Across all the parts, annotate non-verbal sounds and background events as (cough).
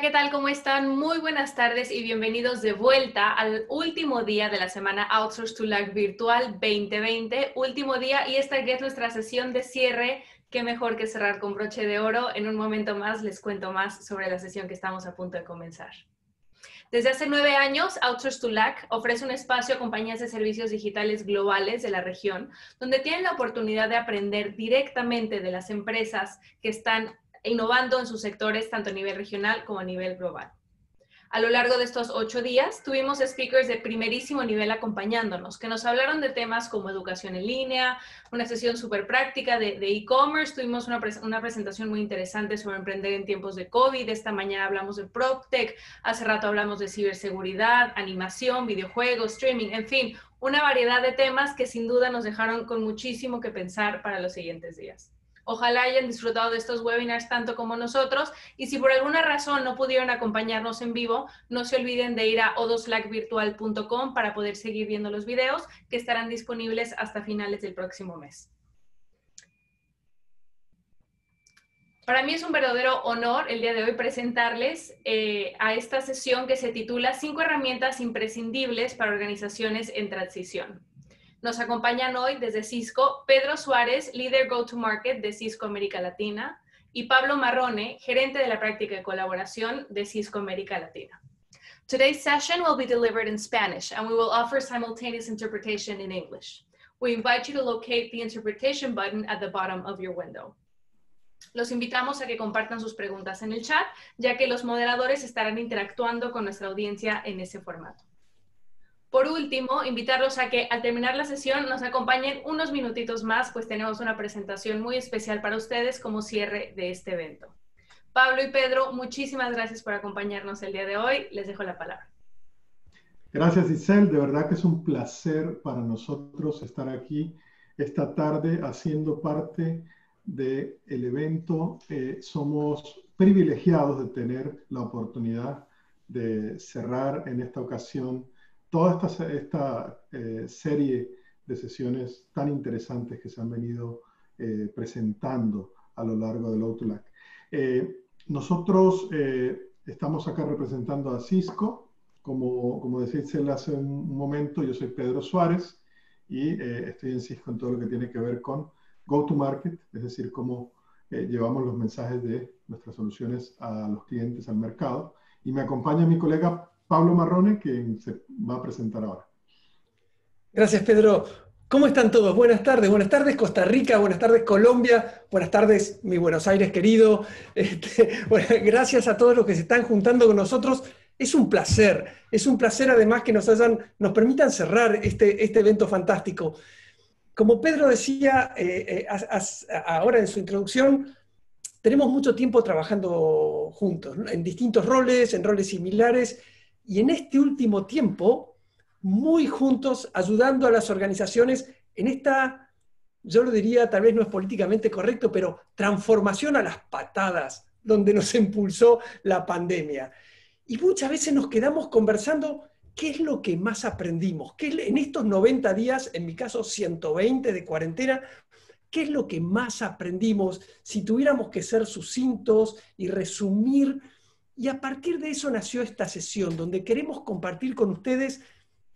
¿qué tal? ¿Cómo están? Muy buenas tardes y bienvenidos de vuelta al último día de la semana Outsource to Lag Virtual 2020. Último día y esta es nuestra sesión de cierre. Qué mejor que cerrar con broche de oro. En un momento más les cuento más sobre la sesión que estamos a punto de comenzar. Desde hace nueve años, Outsource to LAC ofrece un espacio a compañías de servicios digitales globales de la región, donde tienen la oportunidad de aprender directamente de las empresas que están innovando en sus sectores tanto a nivel regional como a nivel global. A lo largo de estos ocho días tuvimos speakers de primerísimo nivel acompañándonos, que nos hablaron de temas como educación en línea, una sesión súper práctica de e-commerce, tuvimos una, una, presentación muy interesante sobre emprender en tiempos de COVID, esta mañana hablamos de PropTech, hace rato hablamos de ciberseguridad, animación, videojuegos, streaming, en fin, una variedad de temas que sin duda nos dejaron con muchísimo que pensar para los siguientes días. Ojalá hayan disfrutado de estos webinars tanto como nosotros y si por alguna razón no pudieron acompañarnos en vivo, no se olviden de ir a odoslackvirtual.com para poder seguir viendo los videos que estarán disponibles hasta finales del próximo mes. Para mí es un verdadero honor el día de hoy presentarles eh, a esta sesión que se titula Cinco herramientas imprescindibles para organizaciones en transición. Nos acompañan hoy desde Cisco Pedro Suárez, líder go-to-market de Cisco América Latina, y Pablo Marrone, gerente de la práctica de colaboración de Cisco América Latina. Today's session will be delivered in Spanish and we will offer simultaneous interpretation in English. We invite you to locate the interpretation button at the bottom of your window. Los invitamos a que compartan sus preguntas en el chat, ya que los moderadores estarán interactuando con nuestra audiencia en ese formato. Por último, invitarlos a que al terminar la sesión nos acompañen unos minutitos más, pues tenemos una presentación muy especial para ustedes como cierre de este evento. Pablo y Pedro, muchísimas gracias por acompañarnos el día de hoy. Les dejo la palabra. Gracias, Isel. De verdad que es un placer para nosotros estar aquí esta tarde haciendo parte del evento. Eh, somos privilegiados de tener la oportunidad de cerrar en esta ocasión toda esta, esta eh, serie de sesiones tan interesantes que se han venido eh, presentando a lo largo del Outlook. Eh, nosotros estamos acá representando a Cisco, como, como decía hace un momento, yo soy Pedro Suárez y estoy en Cisco en todo lo que tiene que ver con go-to-market, es decir, cómo llevamos los mensajes de nuestras soluciones a los clientes, al mercado. Y me acompaña mi colega Pablo Marrone, que se va a presentar ahora. Gracias, Pedro. ¿Cómo están todos? Buenas tardes. Buenas tardes, Costa Rica. Buenas tardes, Colombia. Buenas tardes, mi Buenos Aires querido. Este, (laughs) gracias a todos los que se están juntando con nosotros. Es un placer. Es un placer además que nos, hayan, nos permitan cerrar este, este evento fantástico. Como Pedro decía eh, eh, ahora en su introducción, tenemos mucho tiempo trabajando juntos, en distintos roles, en roles similares y en este último tiempo, muy juntos, ayudando a las organizaciones en esta, yo lo diría, tal vez no es políticamente correcto, pero transformación a las patadas, donde nos impulsó la pandemia. Y muchas veces nos quedamos conversando qué es lo que más aprendimos, ¿Qué en estos 90 días, en mi caso 120 de cuarentena, ¿Qué es lo que más aprendimos? Si tuviéramos que ser sucintos y resumir y a partir de eso nació esta sesión, donde queremos compartir con ustedes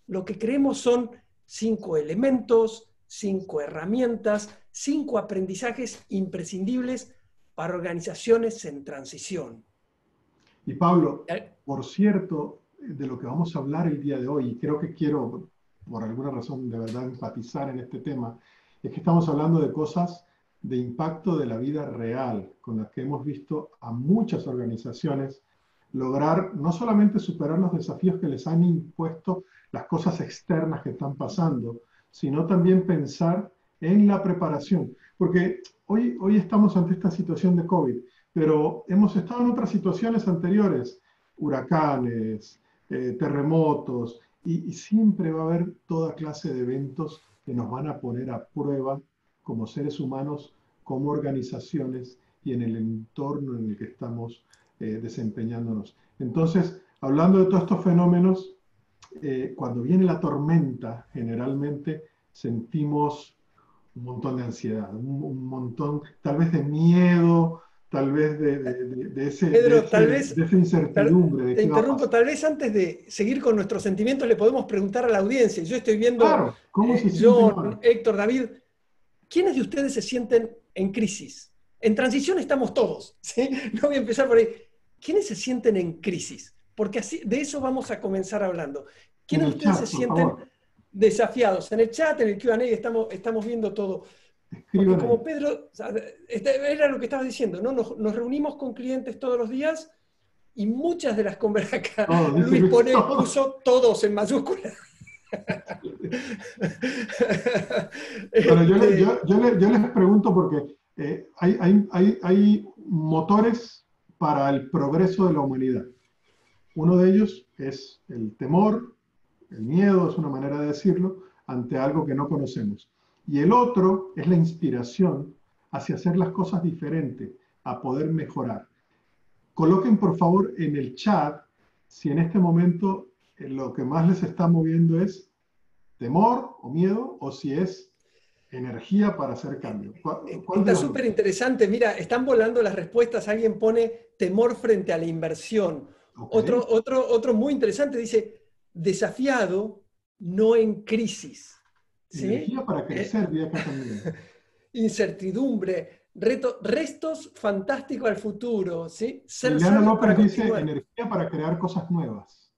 lo que creemos son cinco elementos, cinco herramientas, cinco aprendizajes imprescindibles para organizaciones en transición. Y Pablo, eh. por cierto, de lo que vamos a hablar el día de hoy, y creo que quiero, por alguna razón, de verdad enfatizar en este tema, es que estamos hablando de cosas de impacto de la vida real, con las que hemos visto a muchas organizaciones lograr no solamente superar los desafíos que les han impuesto las cosas externas que están pasando, sino también pensar en la preparación. Porque hoy, hoy estamos ante esta situación de COVID, pero hemos estado en otras situaciones anteriores, huracanes, eh, terremotos, y, y siempre va a haber toda clase de eventos que nos van a poner a prueba como seres humanos, como organizaciones y en el entorno en el que estamos eh, desempeñándonos. Entonces, hablando de todos estos fenómenos, eh, cuando viene la tormenta, generalmente sentimos un montón de ansiedad, un, montón tal vez de miedo, tal vez de, de, ese, Pedro, tal vez, esa incertidumbre. te interrumpo, tal vez antes de seguir con nuestros sentimientos le podemos preguntar a la audiencia. Yo estoy viendo, claro, ¿cómo eh, John, Héctor, David, ¿quiénes de ustedes se sienten en crisis? En transición estamos todos, (laughs) ¿sí? No voy a empezar por ahí. ¿Quiénes se sienten en crisis? Porque así, de eso vamos a comenzar hablando. ¿Quiénes de ustedes se sienten desafiados? En el chat, en el Q&A, estamos, estamos viendo todo. Porque como Pedro, este, era lo que estabas diciendo, ¿no? Nos, reunimos con clientes todos los días y muchas de las conversaciones, Luis pone, puso todos en mayúsculas. Pero yo, este les pregunto porque eh, hay, hay, motores para el progreso de la humanidad. Uno de ellos es el temor, el miedo, es una manera de decirlo, ante algo que no conocemos. Y el otro es la inspiración hacia hacer las cosas diferentes, a poder mejorar. Coloquen por favor en el chat si en este momento lo que más les está moviendo es temor o miedo o si es energía para hacer cambio. está súper interesante. Mira, están volando las respuestas. Alguien pone temor frente a la inversión. Otro, otro, otro muy interesante dice desafiado, no en crisis. Energía para crecer, (laughs) Incertidumbre, reto, restos fantásticos al futuro, ¿sí? Ser López dice energía para crear cosas nuevas.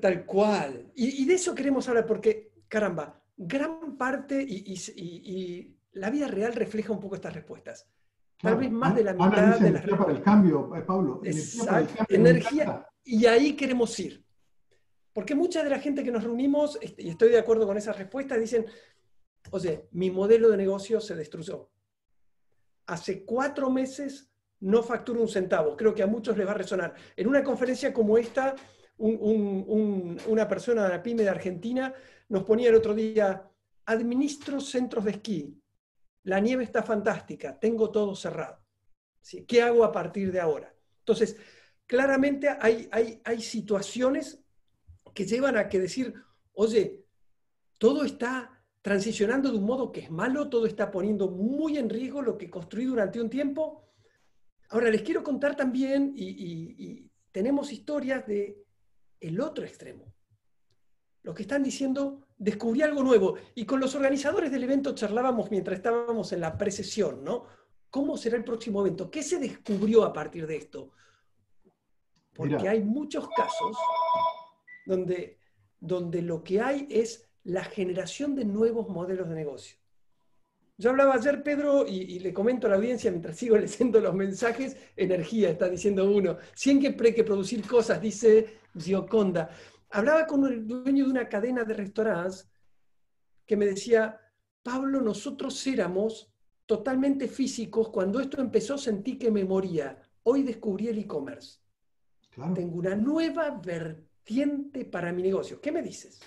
Tal cual. Y, de eso queremos hablar porque, caramba, gran parte y, la vida real refleja un poco estas respuestas. Tal vez más de la mitad de energía para el cambio, eh, Pablo. energía y ahí queremos ir. Porque mucha de la gente que nos reunimos, este, y estoy de acuerdo con esas respuestas, dicen, oye, mi modelo de negocio se destruyó. Hace cuatro meses no facturo un centavo. Creo que a muchos les va a resonar. En una conferencia como esta, una persona de la pyme de Argentina nos ponía el otro día, administro centros de esquí, la nieve está fantástica, tengo todo cerrado. ¿Qué hago a partir de ahora? Entonces, claramente hay, hay, hay situaciones que llevan a que decir, oye, todo está transicionando de un modo que es malo, todo está poniendo muy en riesgo lo que construí durante un tiempo. Ahora les quiero contar también, y, tenemos historias de el otro extremo. Los que están diciendo, descubrí algo nuevo. Y con los organizadores del evento charlábamos mientras estábamos en la precesión, ¿no? ¿Cómo será el próximo evento? ¿Qué se descubrió a partir de esto? Porque hay muchos casos donde, donde lo que hay es la generación de nuevos modelos de negocio. Yo hablaba ayer, Pedro, y, le comento a la audiencia mientras sigo (laughs) leyendo los mensajes, energía, está diciendo uno. Siempre hay que producir cosas, dice Gioconda. Hablaba con el dueño de una cadena de restaurantes que me decía, Pablo, nosotros éramos totalmente físicos. Cuando esto empezó sentí que me moría. Hoy descubrí el e-commerce. Tengo una nueva versión para mi negocio. ¿Qué me dices?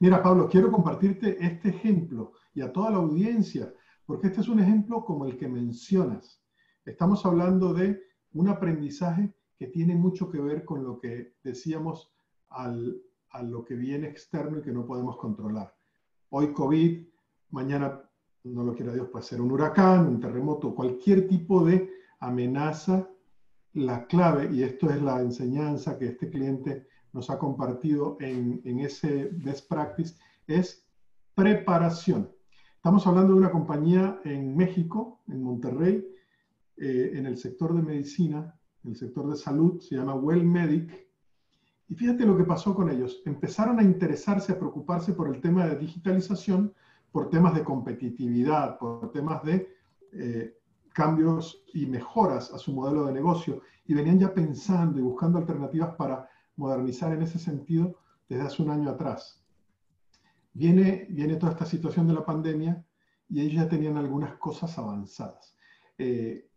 Mira, Pablo, quiero compartirte este ejemplo y a toda la audiencia, porque este es un ejemplo como el que mencionas. Estamos hablando de un aprendizaje que tiene mucho que ver con lo que decíamos al, a lo que viene externo y que no podemos controlar. Hoy COVID, mañana, no lo quiera Dios, puede ser un huracán, un terremoto, cualquier tipo de amenaza la clave, y esto es la enseñanza que este cliente nos ha compartido en, ese best practice, es preparación. Estamos hablando de una compañía en México, en Monterrey, eh, en el sector de medicina, en el sector de salud, se llama Well Medic. Y fíjate lo que pasó con ellos. Empezaron a interesarse, a preocuparse por el tema de digitalización, por temas de competitividad, por temas de eh, cambios y mejoras a su modelo de negocio y venían ya pensando y buscando alternativas para modernizar en ese sentido desde hace un año atrás. Viene, viene toda esta situación de la pandemia y ellos ya tenían algunas cosas avanzadas. Eh,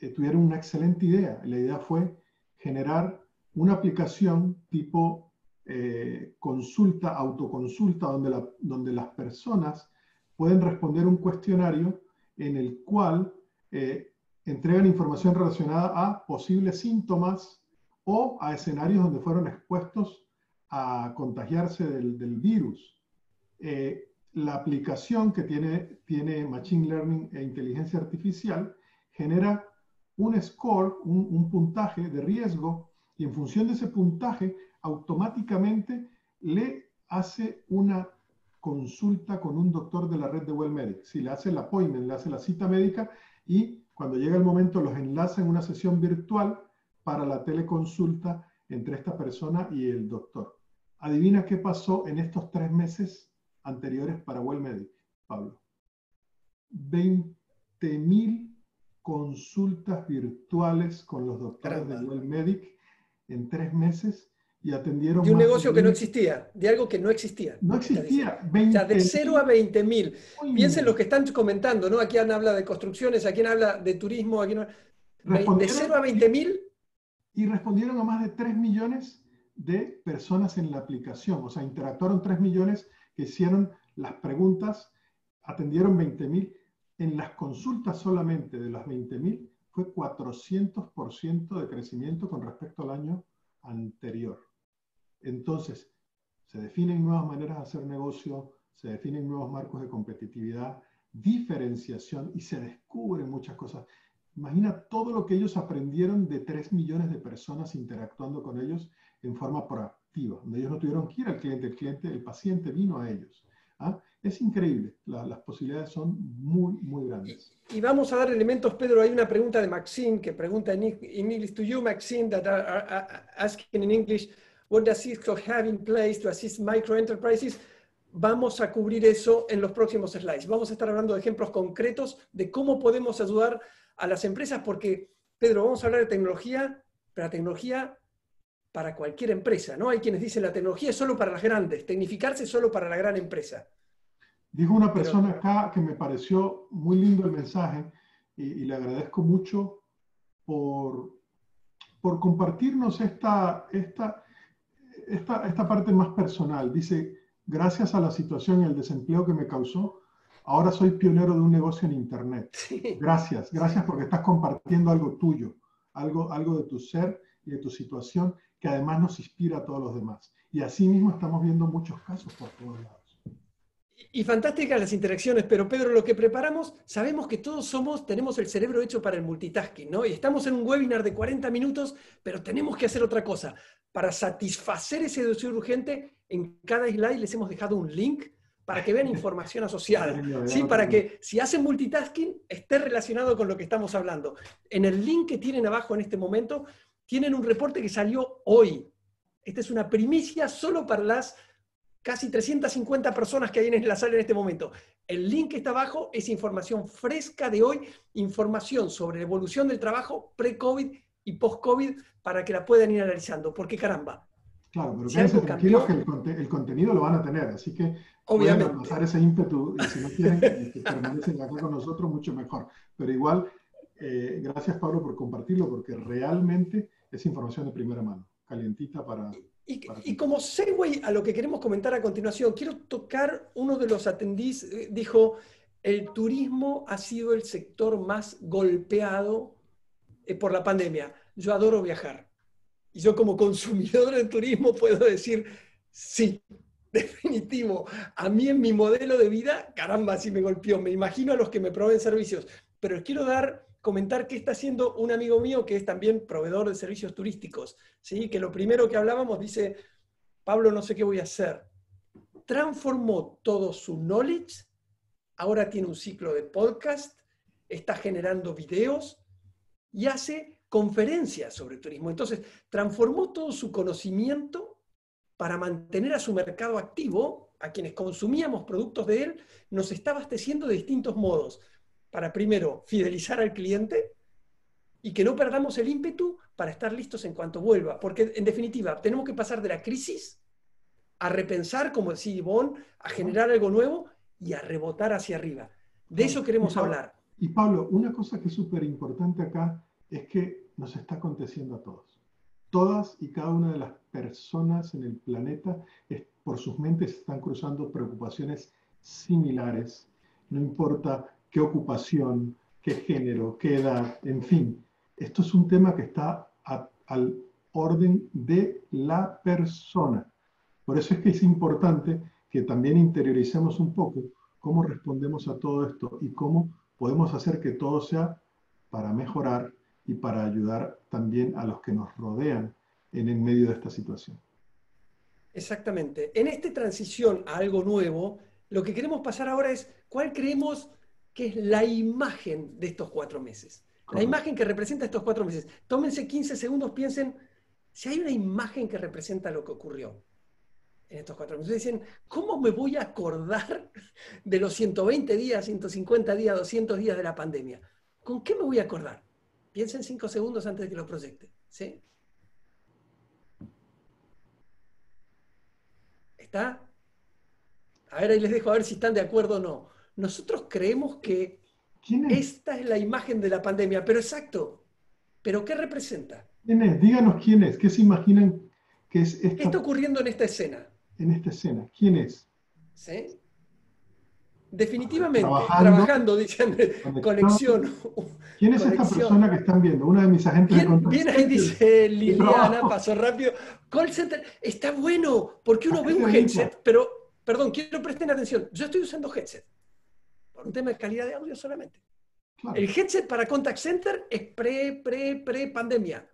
eh, tuvieron una excelente idea. La idea fue generar una aplicación tipo eh, consulta, autoconsulta, donde, donde las personas pueden responder un cuestionario en el cual entregan información relacionada a posibles síntomas o a escenarios donde fueron expuestos a contagiarse del, virus. Eh, la aplicación que tiene, tiene Machine Learning e inteligencia artificial genera un score, un, puntaje de riesgo, y en función de ese puntaje, automáticamente le hace una consulta con un doctor de la red de WellMedic. Si le hace el appointment, le hace la cita médica y cuando llega el momento los enlaza en una sesión virtual para la teleconsulta entre esta persona y el doctor. Adivina qué pasó en estos tres meses anteriores para WellMedic, Pablo. 20.000 consultas virtuales con los doctores de WellMedic en tres meses y atendieron. De un negocio que no existía, de algo que no existía. No existía. o sea, de 0 a 20 mil. Piensen lo que están comentando, ¿no? Aquí habla de construcciones, aquí habla de turismo, aquí no... De 0 a 20 mil. Y respondieron a más de 3 millones de personas en la aplicación. O sea, interactuaron 3 millones que hicieron las preguntas, atendieron 20 mil. En las consultas solamente de las 20 mil fue 400% de crecimiento con respecto al año anterior. Entonces, se definen nuevas maneras de hacer negocio, se definen nuevos marcos de competitividad, diferenciación y se descubren muchas cosas. Imagina todo lo que ellos aprendieron de 3 millones de personas interactuando con ellos en forma proactiva, donde ellos no tuvieron que ir al cliente, el cliente, el paciente vino a ellos. ¿ah? Es increíble, las posibilidades son muy, muy grandes. Y, vamos a dar elementos, Pedro. Hay una pregunta de Maxine que pregunta en English to you, Maxine, that are, asking in English, what does Cisco have in place to assist micro enterprises? Vamos a cubrir eso en los próximos slides. Vamos a estar hablando de ejemplos concretos de cómo podemos ayudar a las empresas, porque, Pedro, vamos a hablar de tecnología, pero la tecnología para cualquier empresa, ¿no? Hay quienes dicen la tecnología es solo para las grandes, tecnificarse es solo para la gran empresa. Dijo una persona acá que me pareció muy lindo el mensaje y, le agradezco mucho por, por compartirnos esta, esta, esta, esta parte más personal. Dice, gracias a la situación y el desempleo que me causó, ahora soy pionero de un negocio en Internet. (laughs) Gracias, gracias porque estás compartiendo algo tuyo, algo, algo de tu ser y de tu situación que además nos inspira a todos los demás. Y así mismo estamos viendo muchos casos por todos lados. Y fantásticas las interacciones, pero Pedro, lo que preparamos, sabemos que todos somos, tenemos el cerebro hecho para el multitasking, ¿no? Y estamos en un webinar de 40 minutos, pero tenemos que hacer otra cosa. Para satisfacer ese deseo urgente, en cada slide les hemos dejado un link para que vean información asociada, ¿sí? Para que si hacen multitasking esté relacionado con lo que estamos hablando. En el link que tienen abajo en este momento, tienen un reporte que salió hoy. Esta es una primicia solo para las casi 350 personas que hay en la sala en este momento. El link que está abajo es información fresca de hoy, información sobre la evolución del trabajo pre-COVID y post-COVID para que la puedan ir analizando. Porque caramba. Claro, pero quédense tranquilos que el, contenido lo van a tener, así que obviamente pasar ese ímpetu y si no quieren que, permanecen acá con nosotros, mucho mejor. Pero igual, eh, gracias Pablo por compartirlo, porque realmente es información de primera mano, calientita para, y, como segue a lo que queremos comentar a continuación, quiero tocar uno de los atendís, eh, dijo, el turismo ha sido el sector más golpeado eh, por la pandemia. Yo adoro viajar. Y yo como consumidor del turismo puedo decir, sí, (laughs) definitivo. A mí en mi modelo de vida, caramba, sí me golpeó. Me imagino a los que me proveen servicios. Pero quiero dar comentar qué está haciendo un amigo mío que es también proveedor de servicios turísticos, ¿sí? que lo primero que hablábamos dice, Pablo, no sé qué voy a hacer. Transformó todo su knowledge, ahora tiene un ciclo de podcast, está generando videos y hace conferencias sobre turismo. Entonces, transformó todo su conocimiento para mantener a su mercado activo, a quienes consumíamos productos de él, nos está abasteciendo de distintos modos para primero fidelizar al cliente y que no perdamos el ímpetu para estar listos en cuanto vuelva. Porque en definitiva, tenemos que pasar de la crisis a repensar, como decía Ivonne, a generar algo nuevo y a rebotar hacia arriba. De eso queremos hablar. Y Pablo, una cosa que es súper importante acá es que nos está aconteciendo a todos. Todas y cada una de las personas en el planeta, por sus mentes están cruzando preocupaciones similares. No importa qué ocupación, qué género, qué edad, en fin. Esto es un tema que está al orden de la persona. Por eso es que es importante que también interioricemos un poco cómo respondemos a todo esto y cómo podemos hacer que todo sea para mejorar y para ayudar también a los que nos rodean en el medio de esta situación. Exactamente. En esta transición a algo nuevo, lo que queremos pasar ahora es cuál creemos que es la imagen de estos cuatro meses. La imagen que representa estos cuatro meses. Tómense 15 segundos, piensen si hay una imagen que representa lo que ocurrió en estos cuatro meses. Dicen, ¿cómo me voy a acordar de los 120 días, 150 días, 200 días de la pandemia? ¿Con qué me voy a acordar? Piensen cinco segundos antes de que lo proyecte. ¿sí? ¿Está? A ver, ahí les dejo a ver si están de acuerdo o no. Nosotros creemos que esta es la imagen de la pandemia, pero exacto. ¿Pero qué representa? ¿Quién es? Díganos quién es. ¿Qué se imaginan que es esta... ¿Qué está ocurriendo en esta escena? En esta escena. ¿Quién es? ¿Sí? Definitivamente, trabajando, dicen, conexión. ¿Quién es esta persona que están viendo? Una de mis agentes bien, de contacto. Bien ahí dice Liliana, pasó rápido. Call center, está bueno, porque uno ve un headset, pero, perdón, quiero presten atención, yo estoy usando headset, por un tema de calidad de audio solamente. El headset para contact center es pre, pre, pre pandemia.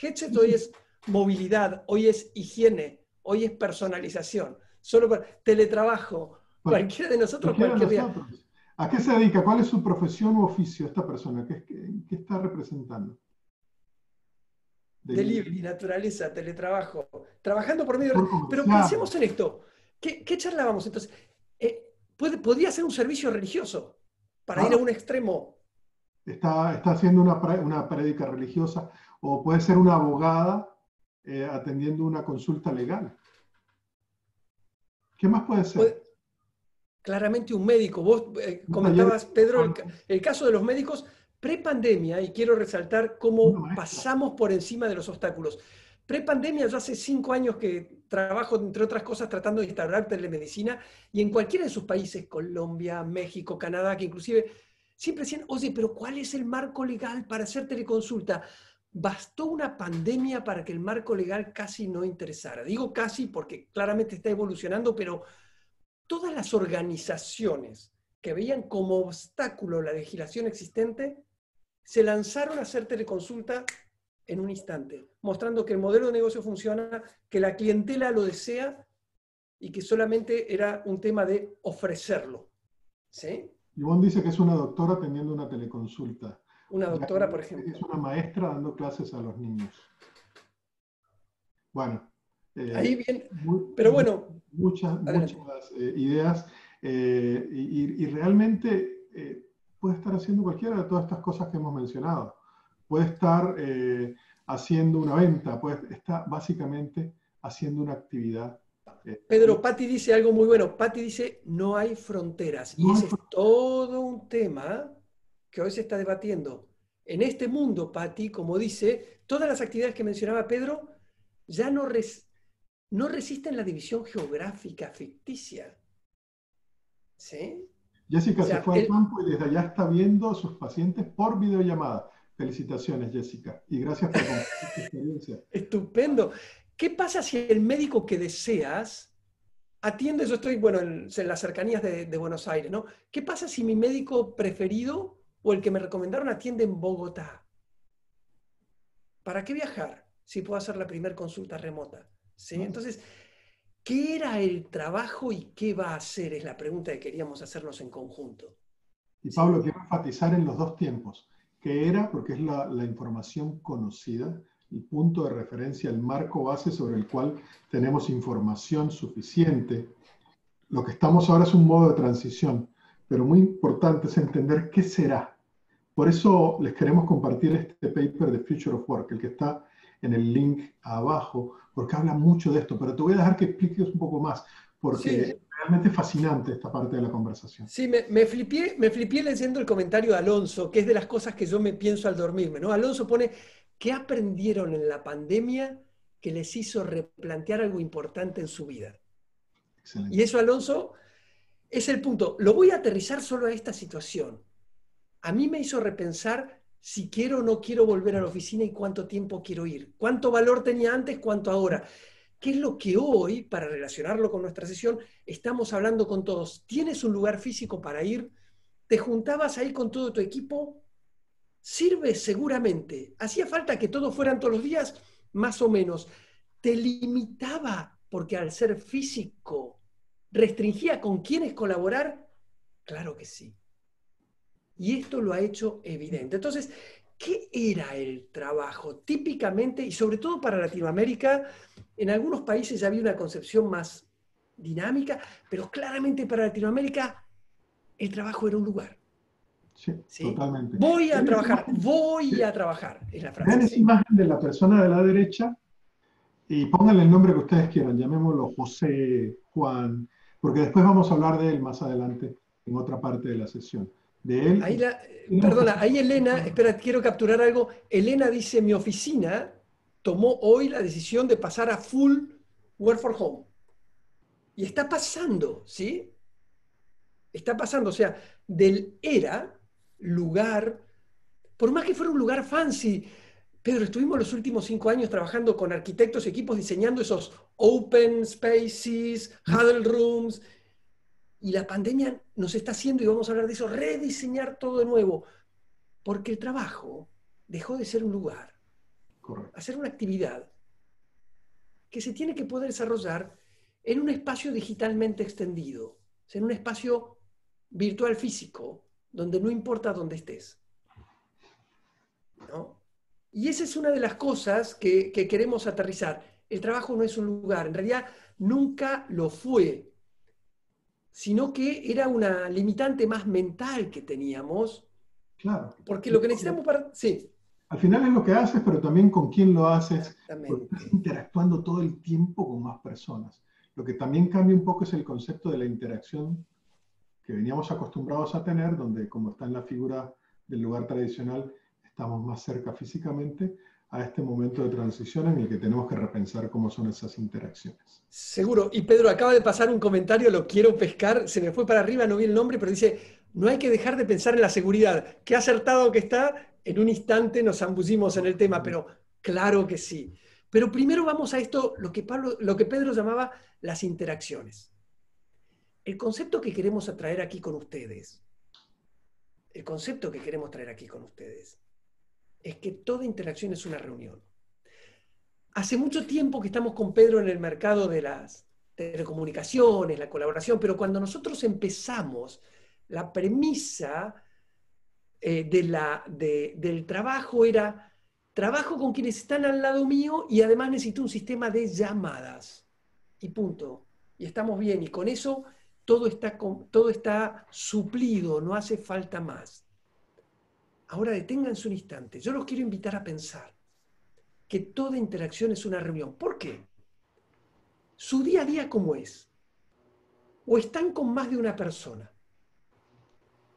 Headset hoy es movilidad, hoy es higiene, hoy es personalización, solo para teletrabajo, Cualquiera de nosotros, cualquier día. ¿A qué se dedica? ¿Cuál es su profesión u oficio esta persona? ¿Qué, qué, está representando? Delivery, naturaleza, teletrabajo, trabajando por medio de... Pero pensemos en esto. ¿Qué, qué charlábamos entonces? Eh, puede, podría ser un servicio religioso para ir a ah. un extremo. Está, está haciendo una, una prédica religiosa o puede ser una abogada eh, atendiendo una consulta legal. ¿Qué más puede ser? Claramente un médico. Vos eh, comentabas, Pedro, el, caso de los médicos pre-pandemia, y quiero resaltar cómo pasamos por encima de los obstáculos. Pre-pandemia, yo hace cinco años que trabajo, entre otras cosas, tratando de instaurar telemedicina, y en cualquiera de sus países, Colombia, México, Canadá, que inclusive siempre decían, oye, pero ¿cuál es el marco legal para hacer teleconsulta? Bastó una pandemia para que el marco legal casi no interesara. Digo casi porque claramente está evolucionando, pero todas las organizaciones que veían como obstáculo la legislación existente, se lanzaron a hacer teleconsulta en un instante, mostrando que el modelo de negocio funciona, que la clientela lo desea y que solamente era un tema de ofrecerlo. ¿Sí? Ivonne dice que es una doctora teniendo una teleconsulta. Una doctora, por ejemplo. Es una maestra dando clases a los niños. Bueno, Ahí bien, pero bueno. Muchas, muchas eh, ideas eh, y, realmente puede estar haciendo cualquiera de todas estas cosas que hemos mencionado. Puede estar haciendo una venta, puede estar básicamente haciendo una actividad. Pedro, Patti dice algo muy bueno. Patti dice, no hay fronteras. y ese es todo un tema que hoy se está debatiendo. En este mundo, Patti, como dice, todas las actividades que mencionaba Pedro ya no, res, no resisten la división geográfica ficticia. ¿Sí? Jessica se fue al campo y desde allá está viendo a sus pacientes por videollamada. Felicitaciones, Jessica, y gracias por compartir tu experiencia. (laughs) Estupendo. ¿Qué pasa si el médico que deseas atiende, yo estoy, bueno, en, las cercanías de, de, Buenos Aires, ¿no? ¿Qué pasa si mi médico preferido o el que me recomendaron atiende en Bogotá? ¿Para qué viajar si puedo hacer la primera consulta remota? ¿Sí? Entonces, ¿qué era el trabajo y qué va a hacer? Es la pregunta que queríamos hacernos en conjunto. Y Pablo, quiero enfatizar en los dos tiempos. ¿Qué era? Porque es la, la información conocida, el punto de referencia, el marco base sobre el cual tenemos información suficiente. Lo que estamos ahora es un modo de transición, pero muy importante es entender qué será. Por eso les queremos compartir este paper de Future of Work, el que está en el link abajo, porque habla mucho de esto, pero te voy a dejar que expliques un poco más, porque es realmente fascinante esta parte de la conversación. Sí, me, me, flipié, me leyendo el comentario de Alonso, que es de las cosas que yo me pienso al dormirme, ¿no? Alonso pone, ¿qué aprendieron en la pandemia que les hizo replantear algo importante en su vida? Y eso, Alonso, es el punto. Lo voy a aterrizar solo a esta situación. A mí me hizo repensar si quiero o no quiero volver a la oficina y cuánto tiempo quiero ir. ¿Cuánto valor tenía antes, cuánto ahora? ¿Qué es lo que hoy, para relacionarlo con nuestra sesión, estamos hablando con todos? ¿Tienes un lugar físico para ir? ¿Te juntabas ahí con todo tu equipo? Sirve seguramente. ¿Hacía falta que todos fueran todos los días? Más o menos. ¿Te limitaba porque al ser físico restringía con quiénes colaborar? Claro que sí. Y esto lo ha hecho evidente. Entonces, ¿qué era el trabajo? Típicamente, y sobre todo para Latinoamérica, en algunos países ya había una concepción más dinámica, pero claramente para Latinoamérica el trabajo era un lugar. Sí, totalmente. Voy a trabajar, voy a trabajar, es la frase. Vean esa imagen de la persona de la derecha y pónganle el nombre que ustedes quieran, llamémoslo José, Juan, porque después vamos a hablar de él más adelante en otra parte de la sesión. De él. Ahí perdona, ahí Elena, espera, quiero capturar algo. Elena dice, mi oficina tomó hoy la decisión de pasar a full work for home. Y está pasando, ¿sí? Está pasando, o sea, del era, lugar, por más que fuera un lugar fancy, Pedro, estuvimos los últimos cinco años trabajando con arquitectos, equipos, diseñando esos open spaces, huddle rooms, y la pandemia nos está haciendo, y vamos a hablar de eso, rediseñar todo de nuevo, porque el trabajo dejó de ser un lugar, hacer una actividad que se tiene que poder desarrollar en un espacio digitalmente extendido, en un espacio virtual físico, donde no importa dónde estés. Y esa es una de las cosas que, que queremos aterrizar. El trabajo no es un lugar, en realidad nunca lo fue, sino que era una limitante más mental que teníamos. Claro. Porque lo que necesitamos para... Sí. Al final es lo que haces, pero también con quién lo haces. Estás interactuando todo el tiempo con más personas. Lo que también cambia un poco es el concepto de la interacción que veníamos acostumbrados a tener, donde como está en la figura del lugar tradicional, estamos más cerca físicamente, a este momento de transición en el que tenemos que repensar cómo son esas interacciones. Seguro. Y Pedro, acaba de pasar un comentario, lo quiero pescar, se me fue para arriba, no vi el nombre, pero dice, no hay que dejar de pensar en la seguridad. Qué acertado que está, en un instante nos ambullimos en el tema, pero claro que sí. Pero primero vamos a esto, lo que, Pablo, lo que Pedro llamaba las interacciones. El concepto que queremos atraer aquí con ustedes, el concepto que queremos traer aquí con ustedes, es que toda interacción es una reunión. Hace mucho tiempo que estamos con Pedro en el mercado de las telecomunicaciones, la colaboración, pero cuando nosotros empezamos, la premisa eh, de la, del trabajo era, trabajo con quienes están al lado mío y además necesito un sistema de llamadas. Y punto. Y estamos bien. Y con eso todo está, todo está suplido, no hace falta más. Ahora deténganse un instante. Yo los quiero invitar a pensar que toda interacción es una reunión. ¿Por qué? Su día a día, ¿cómo es? ¿O están con más de una persona?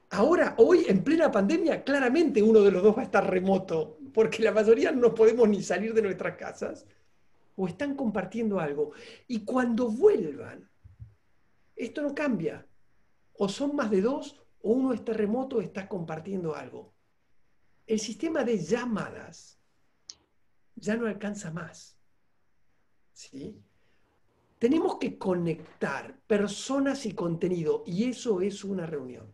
Ahora, hoy, en plena pandemia, claramente uno de los dos va a estar remoto, porque la mayoría no podemos ni salir de nuestras casas. O están compartiendo algo. Y cuando vuelvan, esto no cambia. O son más de dos, o uno está remoto o está compartiendo algo el sistema de llamadas ya no alcanza más. ¿Sí? Tenemos que conectar personas y contenido y eso es una reunión.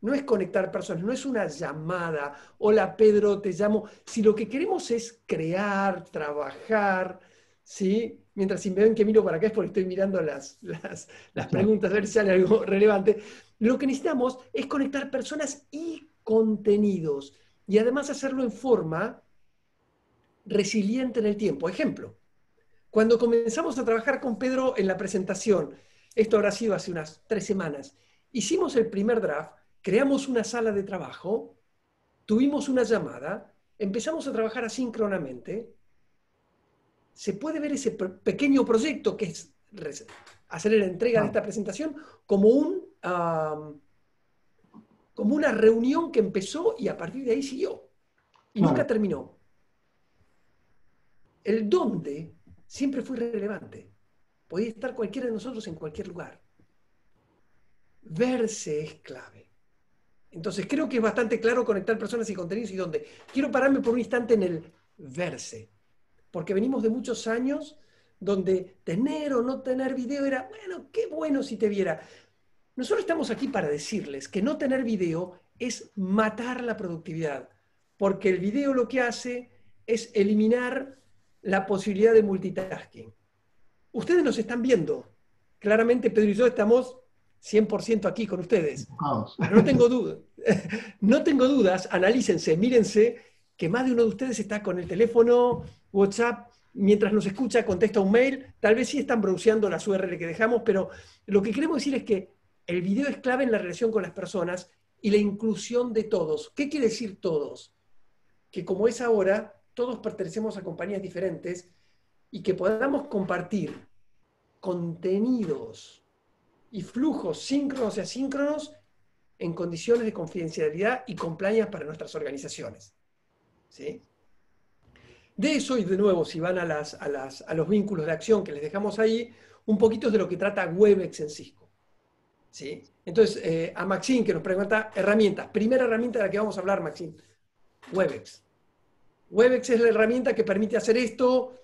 No es conectar personas, no es una llamada. Hola Pedro, te llamo. Si lo que queremos es crear, trabajar, ¿sí? Mientras si me ven que miro para acá es porque estoy mirando las, las, las preguntas, a ver si sale algo relevante. Lo que necesitamos es conectar personas y contenidos y además hacerlo en forma resiliente en el tiempo. Ejemplo, cuando comenzamos a trabajar con Pedro en la presentación, esto habrá sido hace unas tres semanas, hicimos el primer draft, creamos una sala de trabajo, tuvimos una llamada, empezamos a trabajar asíncronamente, se puede ver ese pequeño proyecto que es hacer la entrega de esta presentación como un como una reunión que empezó y a partir de ahí siguió. Y nunca terminó. El dónde siempre fue relevante. Podía estar cualquiera de nosotros en cualquier lugar. Verse es clave. Entonces creo que es bastante claro conectar personas y contenidos y dónde. Quiero pararme por un instante en el verse, porque venimos de muchos años donde tener o no tener video era, bueno, qué bueno si te viera. Nosotros estamos aquí para decirles que no tener video es matar la productividad, porque el video lo que hace es eliminar la posibilidad de multitasking. Ustedes nos están viendo. Claramente Pedro y yo estamos 100% aquí con ustedes. No tengo dudas. (laughs) No tengo dudas, analícense, mírense que más de uno de ustedes está con el teléfono, WhatsApp, mientras nos escucha, contesta un mail, tal vez sí están bronceando las URL que dejamos, pero lo que queremos decir es que el video es clave en la relación con las personas y la inclusión de todos. ¿Qué quiere decir todos? Que como es ahora, todos pertenecemos a compañías diferentes y que podamos compartir contenidos y flujos síncronos y asíncronos en condiciones de confidencialidad y compliance para nuestras organizaciones. ¿Sí? De eso, y de nuevo, si van a, las, a, los vínculos de acción que les dejamos ahí, un poquito es de lo que trata Webex en Cisco. Entonces, eh, a Maxine que nos pregunta herramientas. Primera herramienta de la que vamos a hablar, Maxine, Webex. Webex es la herramienta que permite hacer esto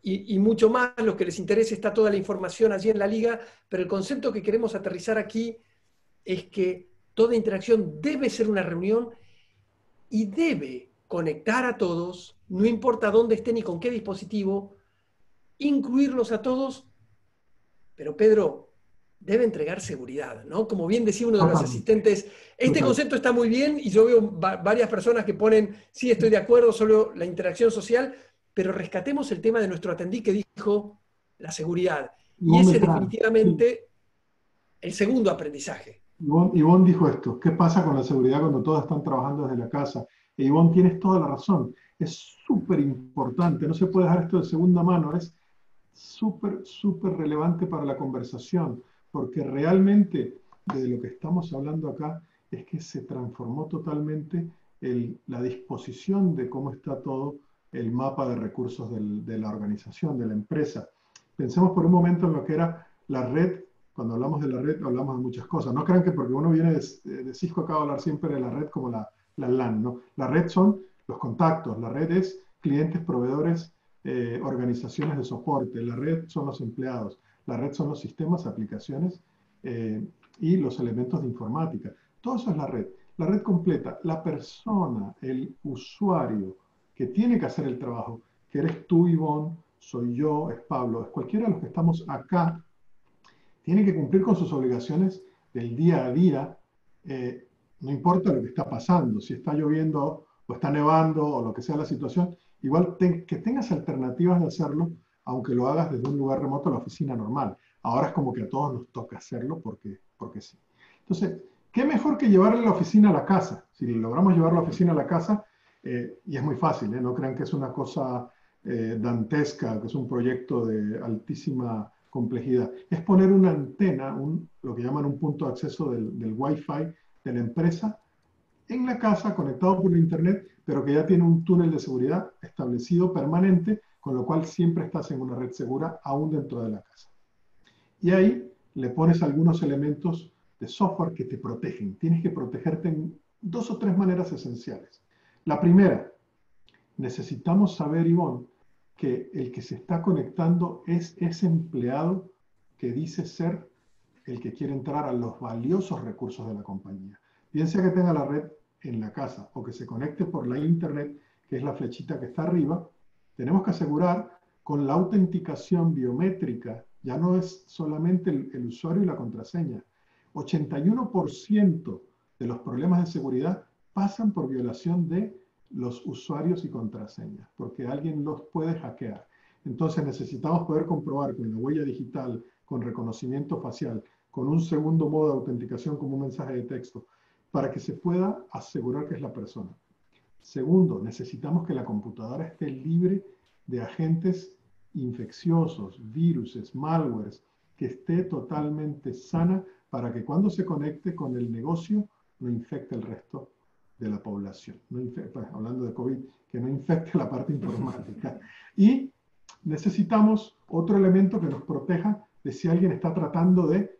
y, y, mucho más. Lo que les interese está toda la información allí en la liga, pero el concepto que queremos aterrizar aquí es que toda interacción debe ser una reunión y debe conectar a todos, no importa dónde estén y con qué dispositivo, incluirlos a todos, pero Pedro, debe entregar seguridad, ¿no? Como bien decía uno de los asistentes, este concepto está muy bien y yo veo varias personas que ponen, sí, estoy de acuerdo, solo la interacción social, pero rescatemos el tema de nuestro atendí que dijo la seguridad. Y ese es definitivamente el segundo aprendizaje. Ivonne dijo esto, ¿qué pasa con la seguridad cuando todos están trabajando desde la casa? Y Ivonne, tienes toda la razón. Es súper importante, no se puede dejar esto de segunda mano, es súper, súper relevante para la conversación, porque realmente de lo que estamos hablando acá es que se transformó totalmente la disposición de cómo está todo el mapa de recursos de la organización, de la empresa. Pensemos por un momento en lo que era la red. Cuando hablamos de la red, hablamos de muchas cosas. No crean que porque uno viene de, Cisco acaba de hablar siempre de la red como la, la LAN. ¿no? La red son los contactos, la red es clientes, proveedores, eh, organizaciones de soporte, la red son los empleados, la red son los sistemas, aplicaciones eh, y los elementos de informática. Todo eso es la red. La red completa, la persona, el usuario que tiene que hacer el trabajo, que eres tú, Ivonne, soy yo, es Pablo, es cualquiera de los que estamos acá, tiene que cumplir con sus obligaciones del día a día eh, no importa lo que está pasando, si está lloviendo o está nevando o lo que sea la situación, igual que tengas alternativas de hacerlo, aunque lo hagas desde un lugar remoto a la oficina normal. Ahora es como que a todos nos toca hacerlo porque, porque sí. Entonces, ¿qué mejor que llevarle la oficina a la casa? Si logramos llevar la oficina a la casa, eh, y es muy fácil, ¿eh? no crean que es una cosa eh, dantesca, que es un proyecto de altísima complejidad. Es poner una antena, un, lo que llaman un punto de acceso del, del Wi-Fi de la empresa en la casa, conectado por internet, pero que ya tiene un túnel de seguridad establecido permanente, con lo cual siempre estás en una red segura aún dentro de la casa. Y ahí le pones algunos elementos de software que te protegen. Tienes que protegerte en dos o tres maneras esenciales. La primera, necesitamos saber, Ivonne, que el que se está conectando es ese empleado que dice ser el que quiere entrar a los valiosos recursos de la compañía. Bien sea que tenga la red en la casa o que se conecte por la internet, que es la flechita que está arriba, tenemos que asegurar con la autenticación biométrica, ya no es solamente el, usuario y la contraseña, 81% de los problemas de seguridad pasan por violación de los usuarios y contraseñas, porque alguien los puede hackear. Entonces necesitamos poder comprobar con la huella digital, con reconocimiento facial, con un segundo modo de autenticación como un mensaje de texto, para que se pueda asegurar que es la persona. Segundo, necesitamos que la computadora esté libre de agentes infecciosos, virus, malwares, que esté totalmente sana para que cuando se conecte con el negocio no infecte el resto de la población. No pues, hablando de COVID, que no infecte la parte informática. (laughs) Y necesitamos otro elemento que nos proteja de si alguien está tratando de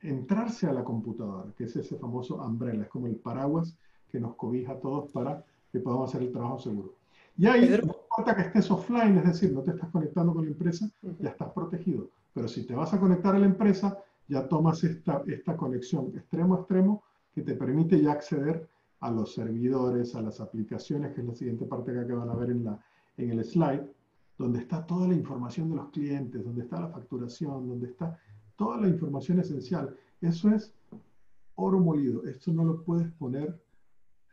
entrarse a la computadora, que es ese famoso umbrella, es como el paraguas que nos cobija a todos para que podamos hacer el trabajo seguro. Y ahí, no importa que estés offline, es decir, no te estás conectando con la empresa, ya estás protegido. Pero si te vas a conectar a la empresa, ya tomas esta, esta conexión extremo a extremo que te permite ya acceder a los servidores, a las aplicaciones, que es la siguiente parte que van a ver en, la, en el slide, donde está toda la información de los clientes, donde está la facturación, donde está toda la información esencial. Eso es oro molido. Esto no lo puedes poner,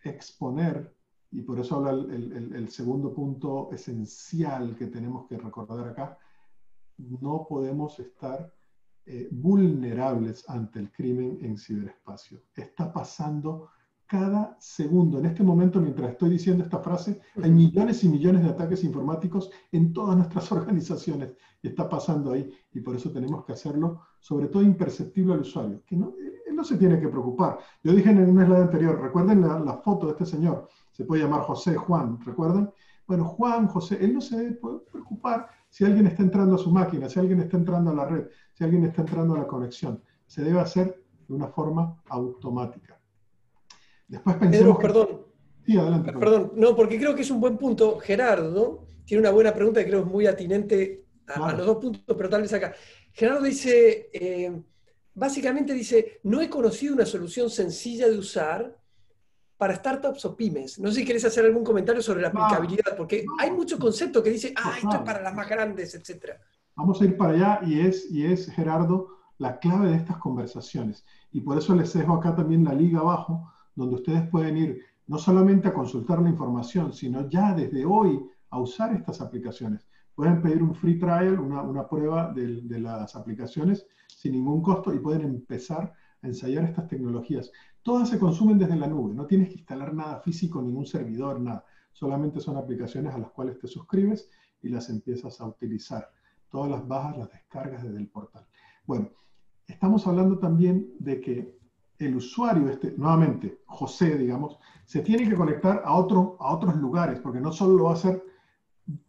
exponer, y por eso habla el, el segundo punto esencial que tenemos que recordar acá. No podemos estar eh, vulnerables ante el crimen en ciberespacio. Está pasando cada segundo. En este momento, mientras estoy diciendo esta frase, hay millones y millones de ataques informáticos en todas nuestras (laughs) organizaciones. Está pasando ahí y por eso tenemos que hacerlo, sobre todo imperceptible al usuario, que no, no se tiene que preocupar. Yo dije en una slide anterior, recuerden la, la foto de este señor, se puede llamar José Juan, ¿recuerdan? Bueno, Juan, José, él no se debe preocupar si alguien está entrando a su máquina, si alguien está entrando a la red, si alguien está entrando a la conexión. Se debe hacer de una forma automática. Después pensemos... perdón. Sí, adelante. Perdón, no, porque creo que es un buen punto. Gerardo tiene una buena pregunta que creo es muy atinente a, los dos puntos, pero tal vez acá. Gerardo dice, eh, básicamente dice, no he conocido una solución sencilla de usar para startups o pymes. No sé si querés hacer algún comentario sobre la aplicabilidad, porque hay mucho concepto que dice, ah, esto es para las más grandes, etc. Vamos a ir para allá y es, y es, Gerardo, la clave de estas conversaciones. Y por eso les dejo acá también la liga abajo, donde ustedes pueden ir no solamente a consultar la información, sino ya desde hoy a usar estas aplicaciones. Pueden pedir un free trial, una, una prueba de, de las aplicaciones sin ningún costo y pueden empezar a ensayar estas tecnologías. Todas se consumen desde la nube, no tienes que instalar nada físico, ningún servidor, nada. Solamente son aplicaciones a las cuales te suscribes y las empiezas a utilizar. Todas las bajas las descargas desde el portal. Bueno, estamos hablando también de que el usuario, este, nuevamente, José, digamos, se tiene que conectar a, otro, a otros lugares, porque no solo lo va a hacer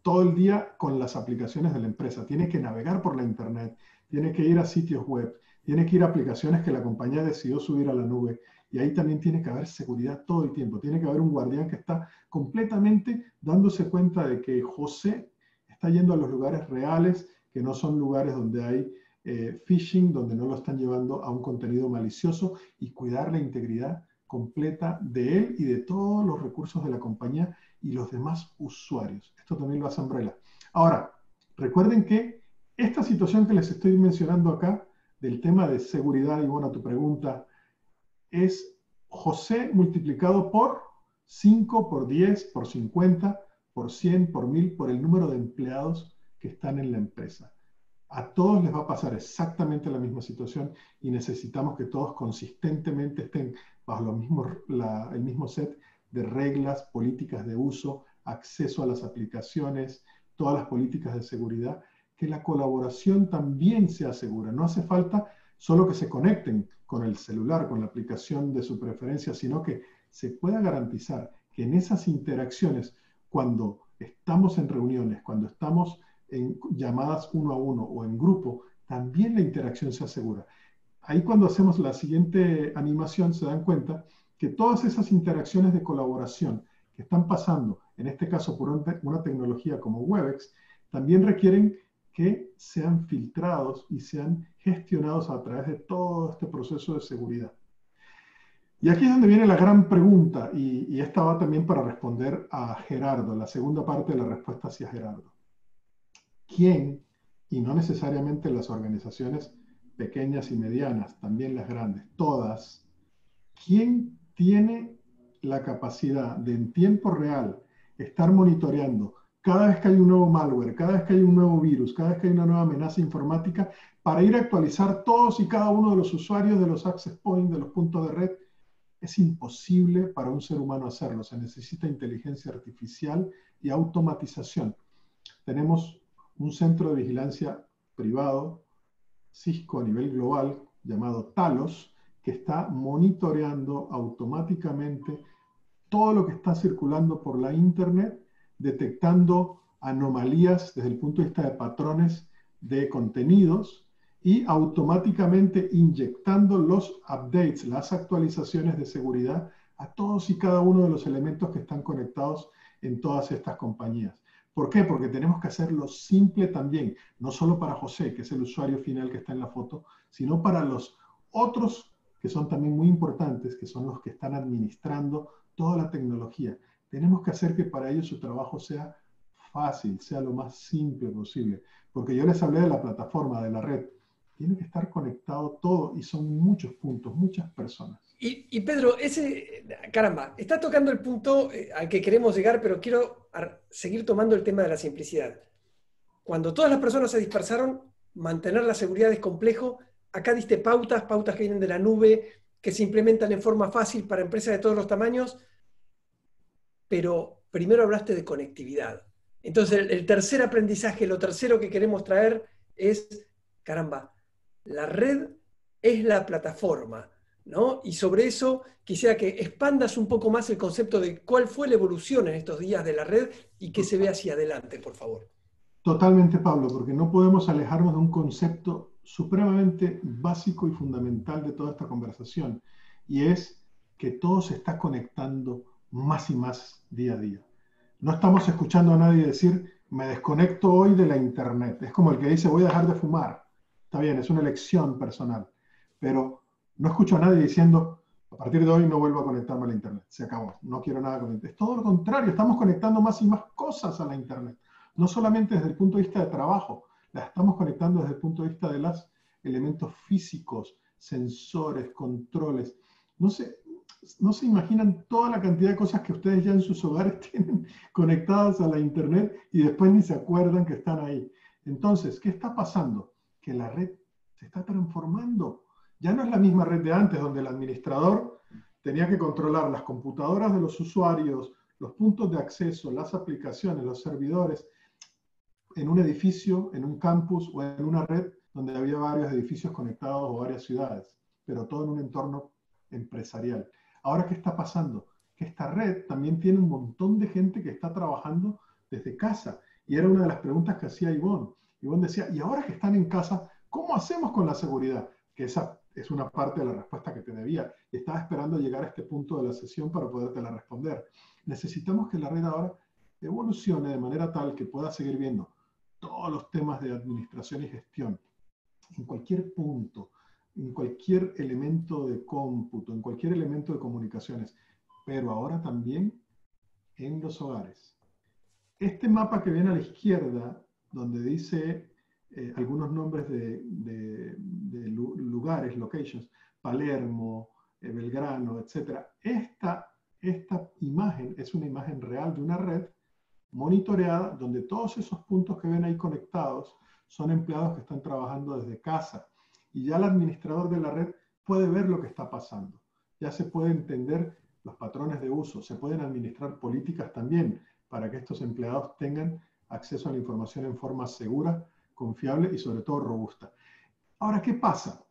todo el día con las aplicaciones de la empresa, tiene que navegar por la Internet, tiene que ir a sitios web, tiene que ir a aplicaciones que la compañía decidió subir a la nube. Y ahí también tiene que haber seguridad todo el tiempo. Tiene que haber un guardián que está completamente dándose cuenta de que José está yendo a los lugares reales, que no son lugares donde hay eh, phishing, donde no lo están llevando a un contenido malicioso y cuidar la integridad completa de él y de todos los recursos de la compañía y los demás usuarios. Esto también lo hace Umbrella. Ahora, recuerden que esta situación que les estoy mencionando acá del tema de seguridad, y bueno, tu pregunta es José multiplicado por 5, por 10, por 50, por 100, por 1000, por el número de empleados que están en la empresa. A todos les va a pasar exactamente la misma situación y necesitamos que todos consistentemente estén bajo lo mismo, el mismo set de reglas, políticas de uso, acceso a las aplicaciones, todas las políticas de seguridad que la colaboración también se asegura. No hace falta solo que se conecten con el celular, con la aplicación de su preferencia, sino que se pueda garantizar que en esas interacciones, cuando estamos en reuniones, cuando estamos en llamadas uno a uno o en grupo, también la interacción se asegura. Ahí cuando hacemos la siguiente animación se dan cuenta que todas esas interacciones de colaboración que están pasando, en este caso por una tecnología como Webex, también requieren que sean filtrados y sean gestionados a través de todo este proceso de seguridad. Y aquí es donde viene la gran pregunta, y, esta va también para responder a Gerardo, la segunda parte de la respuesta hacia Gerardo. ¿Quién, y no necesariamente las organizaciones pequeñas y medianas, también las grandes, todas, quién tiene la capacidad de en tiempo real estar monitoreando cada vez que hay un nuevo malware, cada vez que hay un nuevo virus, cada vez que hay una nueva amenaza informática, para ir a actualizar todos y cada uno de los usuarios de los access points, de los puntos de red, es imposible para un ser humano hacerlo. Se necesita inteligencia artificial y automatización. Tenemos un centro de vigilancia privado, Cisco a nivel global, llamado Talos, que está monitoreando automáticamente todo lo que está circulando por la Internet detectando anomalías desde el punto de vista de patrones de contenidos y automáticamente inyectando los updates, las actualizaciones de seguridad a todos y cada uno de los elementos que están conectados en todas estas compañías. ¿Por qué? Porque tenemos que hacerlo simple también, no solo para José, que es el usuario final que está en la foto, sino para los otros que son también muy importantes, que son los que están administrando toda la tecnología. Tenemos que hacer que para ellos su trabajo sea fácil, sea lo más simple posible. Porque yo les hablé de la plataforma, de la red. Tiene que estar conectado todo y son muchos puntos, muchas personas. Y, Pedro, ese, caramba, está tocando el punto eh, al que queremos llegar, pero quiero seguir tomando el tema de la simplicidad. Cuando todas las personas se dispersaron, mantener la seguridad es complejo. Acá diste pautas, pautas que vienen de la nube, que se implementan en forma fácil para empresas de todos los tamaños, pero primero hablaste de conectividad. Entonces, el, tercer aprendizaje, lo tercero que queremos traer es, caramba, la red es la plataforma, ¿no? Y sobre eso quisiera que expandas un poco más el concepto de cuál fue la evolución en estos días de la red y qué se ve hacia adelante, por favor. Totalmente, Pablo, porque no podemos alejarnos de un concepto supremamente básico y fundamental de toda esta conversación, y es que todo se está conectando más y más día a día. No estamos escuchando a nadie decir, me desconecto hoy de la Internet. Es como el que dice, voy a dejar de fumar. Está bien, es una elección personal. Pero no escucho a nadie diciendo, a partir de hoy no vuelvo a conectarme a la Internet. Se acabó. No quiero nada con Internet. Es todo lo contrario. Estamos conectando más y más cosas a la Internet. No solamente desde el punto de vista de trabajo. Las estamos conectando desde el punto de vista de los elementos físicos, sensores, controles. No sé, no se imaginan toda la cantidad de cosas que ustedes ya en sus hogares (laughs) tienen conectadas a la Internet y después ni se acuerdan que están ahí. Entonces, ¿qué está pasando? Que la red se está transformando. Ya no es la misma red de antes, donde el administrador tenía que controlar las computadoras de los usuarios, los puntos de acceso, las aplicaciones, los servidores, en un edificio, en un campus o en una red donde había varios edificios conectados o varias ciudades, pero todo en un entorno empresarial. Ahora, ¿qué está pasando? Que esta red también tiene un montón de gente que está trabajando desde casa. Y era una de las preguntas que hacía Ivonne. Ivonne decía, y ahora que están en casa, ¿cómo hacemos con la seguridad? Que esa es una parte de la respuesta que te debía. Estaba esperando llegar a este punto de la sesión para podértela responder. Necesitamos que la red ahora evolucione de manera tal que pueda seguir viendo todos los temas de administración y gestión en cualquier punto, en cualquier elemento de cómputo, en cualquier elemento de comunicaciones, pero ahora también en los hogares. Este mapa que viene a la izquierda, donde dice eh, algunos nombres de, lugares, locations, Palermo, eh, Belgrano, etc. Esta, esta imagen es una imagen real de una red monitoreada donde todos esos puntos que ven ahí conectados son empleados que están trabajando desde casa y ya el administrador de la red puede ver lo que está pasando. Ya se puede entender los patrones de uso, se pueden administrar políticas también para que estos empleados tengan acceso a la información en forma segura, confiable y sobre todo robusta. Ahora, ¿qué pasa?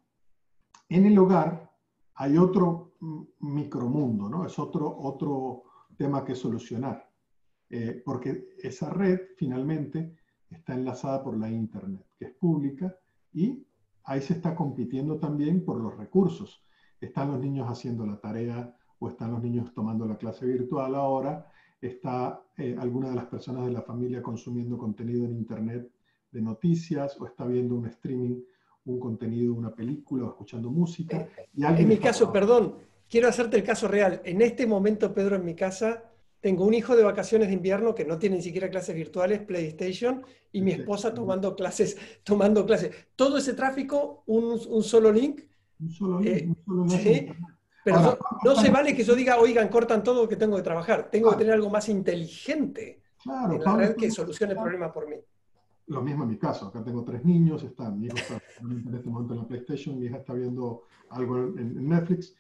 En el hogar hay otro micromundo, ¿no? Es otro, otro tema que solucionar, eh, porque esa red finalmente está enlazada por la Internet, que es pública y ahí se está compitiendo también por los recursos. Están los niños haciendo la tarea o están los niños tomando la clase virtual ahora, está eh, alguna de las personas de la familia consumiendo contenido en Internet de noticias o está viendo un streaming, un contenido, una película o escuchando música. Y en mi caso, perdón, quiero hacerte el caso real. En este momento, Pedro, en mi casa tengo un hijo de vacaciones de invierno que no tiene ni siquiera clases virtuales, PlayStation, y mi esposa tomando clases, tomando clases. Todo ese tráfico, un, solo link. Un solo link. Eh, un solo link. Pero no, se vale que yo diga, oigan, cortan todo que tengo que trabajar. Tengo que tener algo más inteligente claro, en la red que solucione el problema por mí. Lo mismo en mi caso. Acá tengo tres niños, está, mi hijo está en este momento en la PlayStation, mi hija está viendo algo en, Netflix.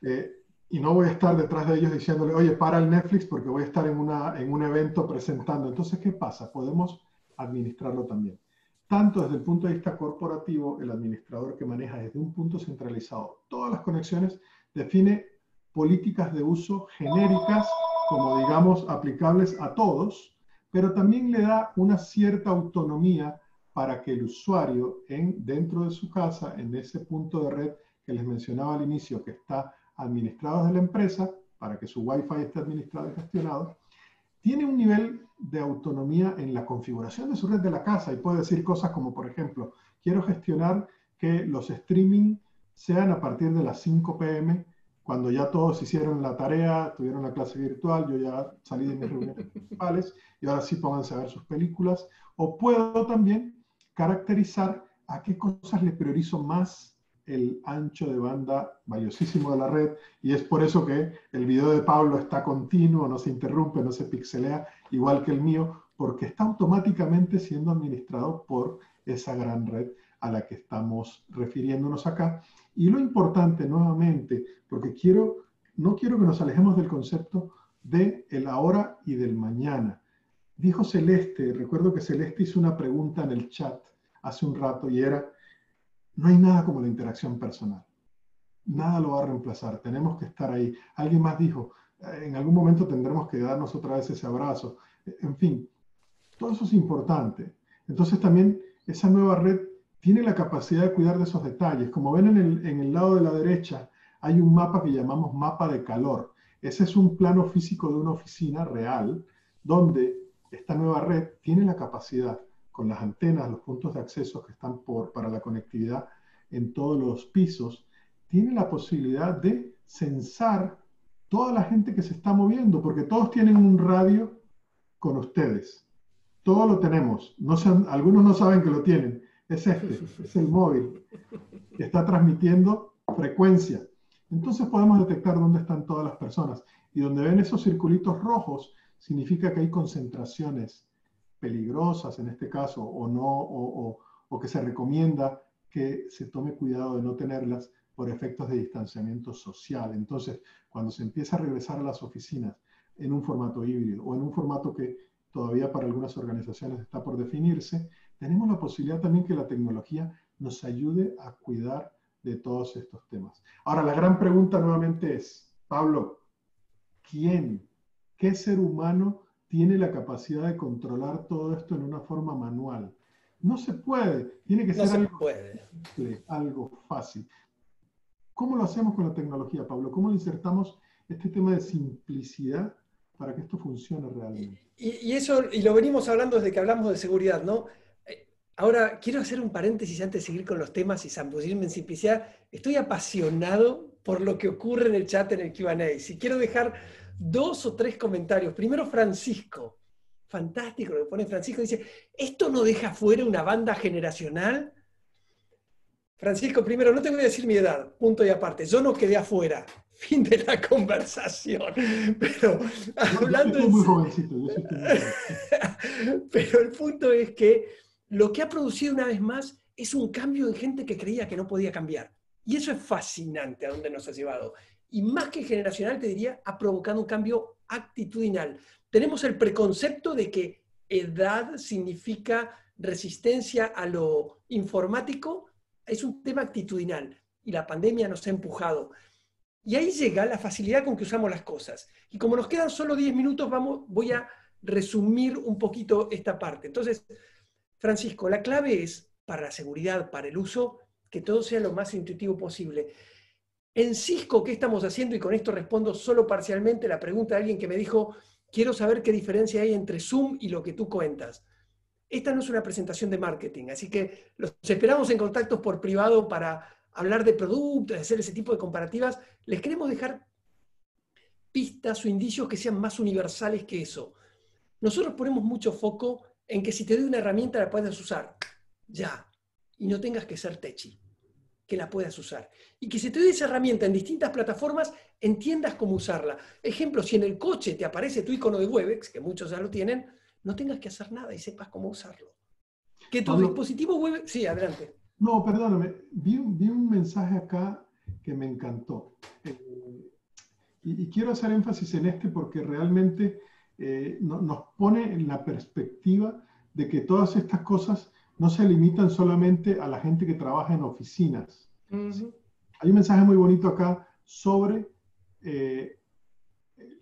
Eh, y no voy a estar detrás de ellos diciéndole, oye, para el Netflix porque voy a estar en, una, en un evento presentando. Entonces, ¿qué pasa? Podemos administrarlo también. Tanto desde el punto de vista corporativo, el administrador que maneja desde un punto centralizado todas las conexiones define políticas de uso genéricas, como digamos, aplicables a todos, pero también le da una cierta autonomía para que el usuario en, dentro de su casa, en ese punto de red que les mencionaba al inicio, que está administrados de la empresa para que su Wi-Fi esté administrado y gestionado, tiene un nivel de autonomía en la configuración de su red de la casa y puede decir cosas como, por ejemplo, quiero gestionar que los streaming sean a partir de las 5 pm, cuando ya todos hicieron la tarea, tuvieron la clase virtual, yo ya salí de mis reuniones (laughs) principales y ahora sí pónganse a ver sus películas. O puedo también caracterizar a qué cosas le priorizo más el ancho de banda valiosísimo de la red y es por eso que el video de Pablo está continuo, no se interrumpe, no se pixelea, igual que el mío, porque está automáticamente siendo administrado por esa gran red a la que estamos refiriéndonos acá. Y lo importante nuevamente, porque quiero, no quiero que nos alejemos del concepto de el ahora y del mañana. Dijo Celeste, recuerdo que Celeste hizo una pregunta en el chat hace un rato y era, no hay nada como la interacción personal. Nada lo va a reemplazar. Tenemos que estar ahí. Alguien más dijo, eh, en algún momento tendremos que darnos otra vez ese abrazo. En fin, todo eso es importante. Entonces también esa nueva red tiene la capacidad de cuidar de esos detalles. Como ven en el, en el lado de la derecha, hay un mapa que llamamos mapa de calor. Ese es un plano físico de una oficina real donde esta nueva red tiene la capacidad con las antenas, los puntos de acceso que están por, para la conectividad en todos los pisos, tiene la posibilidad de censar toda la gente que se está moviendo, porque todos tienen un radio con ustedes. Todo lo tenemos. No algunos no saben que lo tienen. Es este, es el móvil, que está transmitiendo frecuencia. Entonces podemos detectar dónde están todas las personas. Y donde ven esos circulitos rojos, significa que hay concentraciones peligrosas en este caso o no, o, o, que se recomienda que se tome cuidado de no tenerlas por efectos de distanciamiento social. Entonces, cuando se empieza a regresar a las oficinas en un formato híbrido o en un formato que todavía para algunas organizaciones está por definirse, tenemos la posibilidad también que la tecnología nos ayude a cuidar de todos estos temas. Ahora, la gran pregunta nuevamente es, Pablo, ¿quién, qué ser humano tiene la capacidad de controlar todo esto en una forma manual. No se puede, tiene que ser algo, algo fácil. ¿Cómo lo hacemos con la tecnología, Pablo? ¿Cómo insertamos este tema de simplicidad para que esto funcione realmente? Y, eso, y lo venimos hablando desde que hablamos de seguridad, ¿no? Eh, ahora, quiero hacer un paréntesis antes de seguir con los temas y zambullirme en simplicidad. Estoy apasionado por lo que ocurre en el chat en el QA. Si quiero dejar dos o tres comentarios. Primero Francisco, fantástico lo que pone Francisco, dice, ¿esto no deja fuera una banda generacional? Francisco, primero, no te voy a decir mi edad, punto y aparte, yo no quedé afuera, (laughs) fin de la conversación. (laughs) Pero hablando... (laughs) Pero el punto es que lo que ha producido una vez más es un cambio en gente que creía que no podía cambiar. Y eso es fascinante a dónde nos ha llevado y más que generacional, te diría, ha provocado un cambio actitudinal. Tenemos el preconcepto de que edad significa resistencia a lo informático, es un tema actitudinal y la pandemia nos ha empujado. Y ahí llega la facilidad con que usamos las cosas. Y como nos quedan solo 10 minutos, vamos, voy a resumir un poquito esta parte. Entonces, Francisco, la clave es, para la seguridad, para el uso, que todo sea lo más intuitivo posible. En Cisco, ¿qué estamos haciendo? Y con esto respondo solo parcialmente la pregunta de alguien que me dijo, quiero saber qué diferencia hay entre Zoom y lo que tú cuentas. Esta no es una presentación de marketing, así que los esperamos en contactos por privado para hablar de productos, hacer ese tipo de comparativas. Les queremos dejar pistas o indicios que sean más universales que eso. Nosotros ponemos mucho foco en que si te doy una herramienta la puedes usar ya y no tengas que ser techi que la puedas usar. Y que si te doy esa herramienta en distintas plataformas, entiendas cómo usarla. Ejemplo, si en el coche te aparece tu icono de Webex, que muchos ya lo tienen, no tengas que hacer nada y sepas cómo usarlo. Que tu dispositivo Webex... Sí, adelante. No, perdóname. Vi, un mensaje acá que me encantó. Eh, y, quiero hacer énfasis en este porque realmente eh, nos pone en la perspectiva de que todas estas cosas no se limitan solamente a la gente que trabaja en oficinas. Hay un mensaje muy bonito acá sobre eh,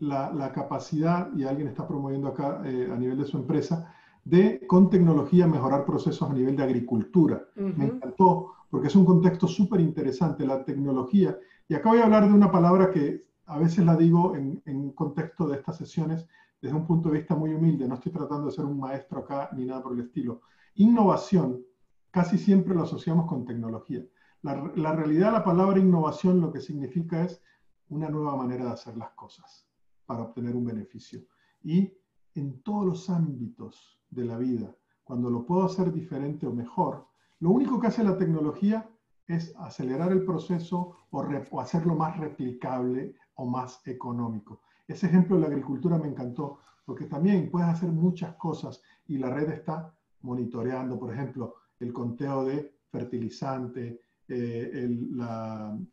la, capacidad, y alguien está promoviendo acá eh, a nivel de su empresa, de con tecnología mejorar procesos a nivel de agricultura. Me encantó porque es un contexto súper interesante, la tecnología. Y acá voy a hablar de una palabra que a veces la digo en, en contexto de estas sesiones, desde un punto de vista muy humilde, no estoy tratando de ser un maestro acá ni nada por el estilo. Innovación casi siempre lo asociamos con tecnología. La, la realidad, la palabra innovación lo que significa es una nueva manera de hacer las cosas para obtener un beneficio. Y en todos los ámbitos de la vida, cuando lo puedo hacer diferente o mejor, lo único que hace la tecnología es acelerar el proceso o, o hacerlo más replicable o más económico. Ese ejemplo de la agricultura me encantó, porque también puedes hacer muchas cosas y la red está monitoreando, por ejemplo, el conteo de fertilizante, eh, el,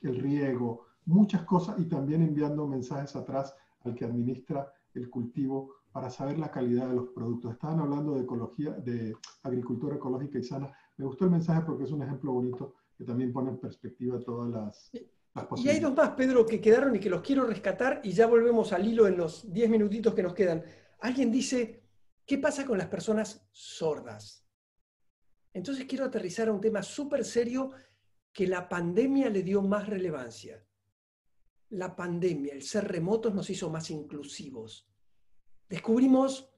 el, riego, muchas cosas y también enviando mensajes atrás al que administra el cultivo para saber la calidad de los productos. Estaban hablando de ecología, de agricultura ecológica y sana. Me gustó el mensaje porque es un ejemplo bonito que también pone en perspectiva todas las, y hay dos más, Pedro, que quedaron y que los quiero rescatar y ya volvemos al hilo en los diez minutitos que nos quedan. Alguien dice, ¿qué pasa con las personas sordas? Entonces quiero aterrizar a un tema súper serio que la pandemia le dio más relevancia. La pandemia, el ser remotos nos hizo más inclusivos. Descubrimos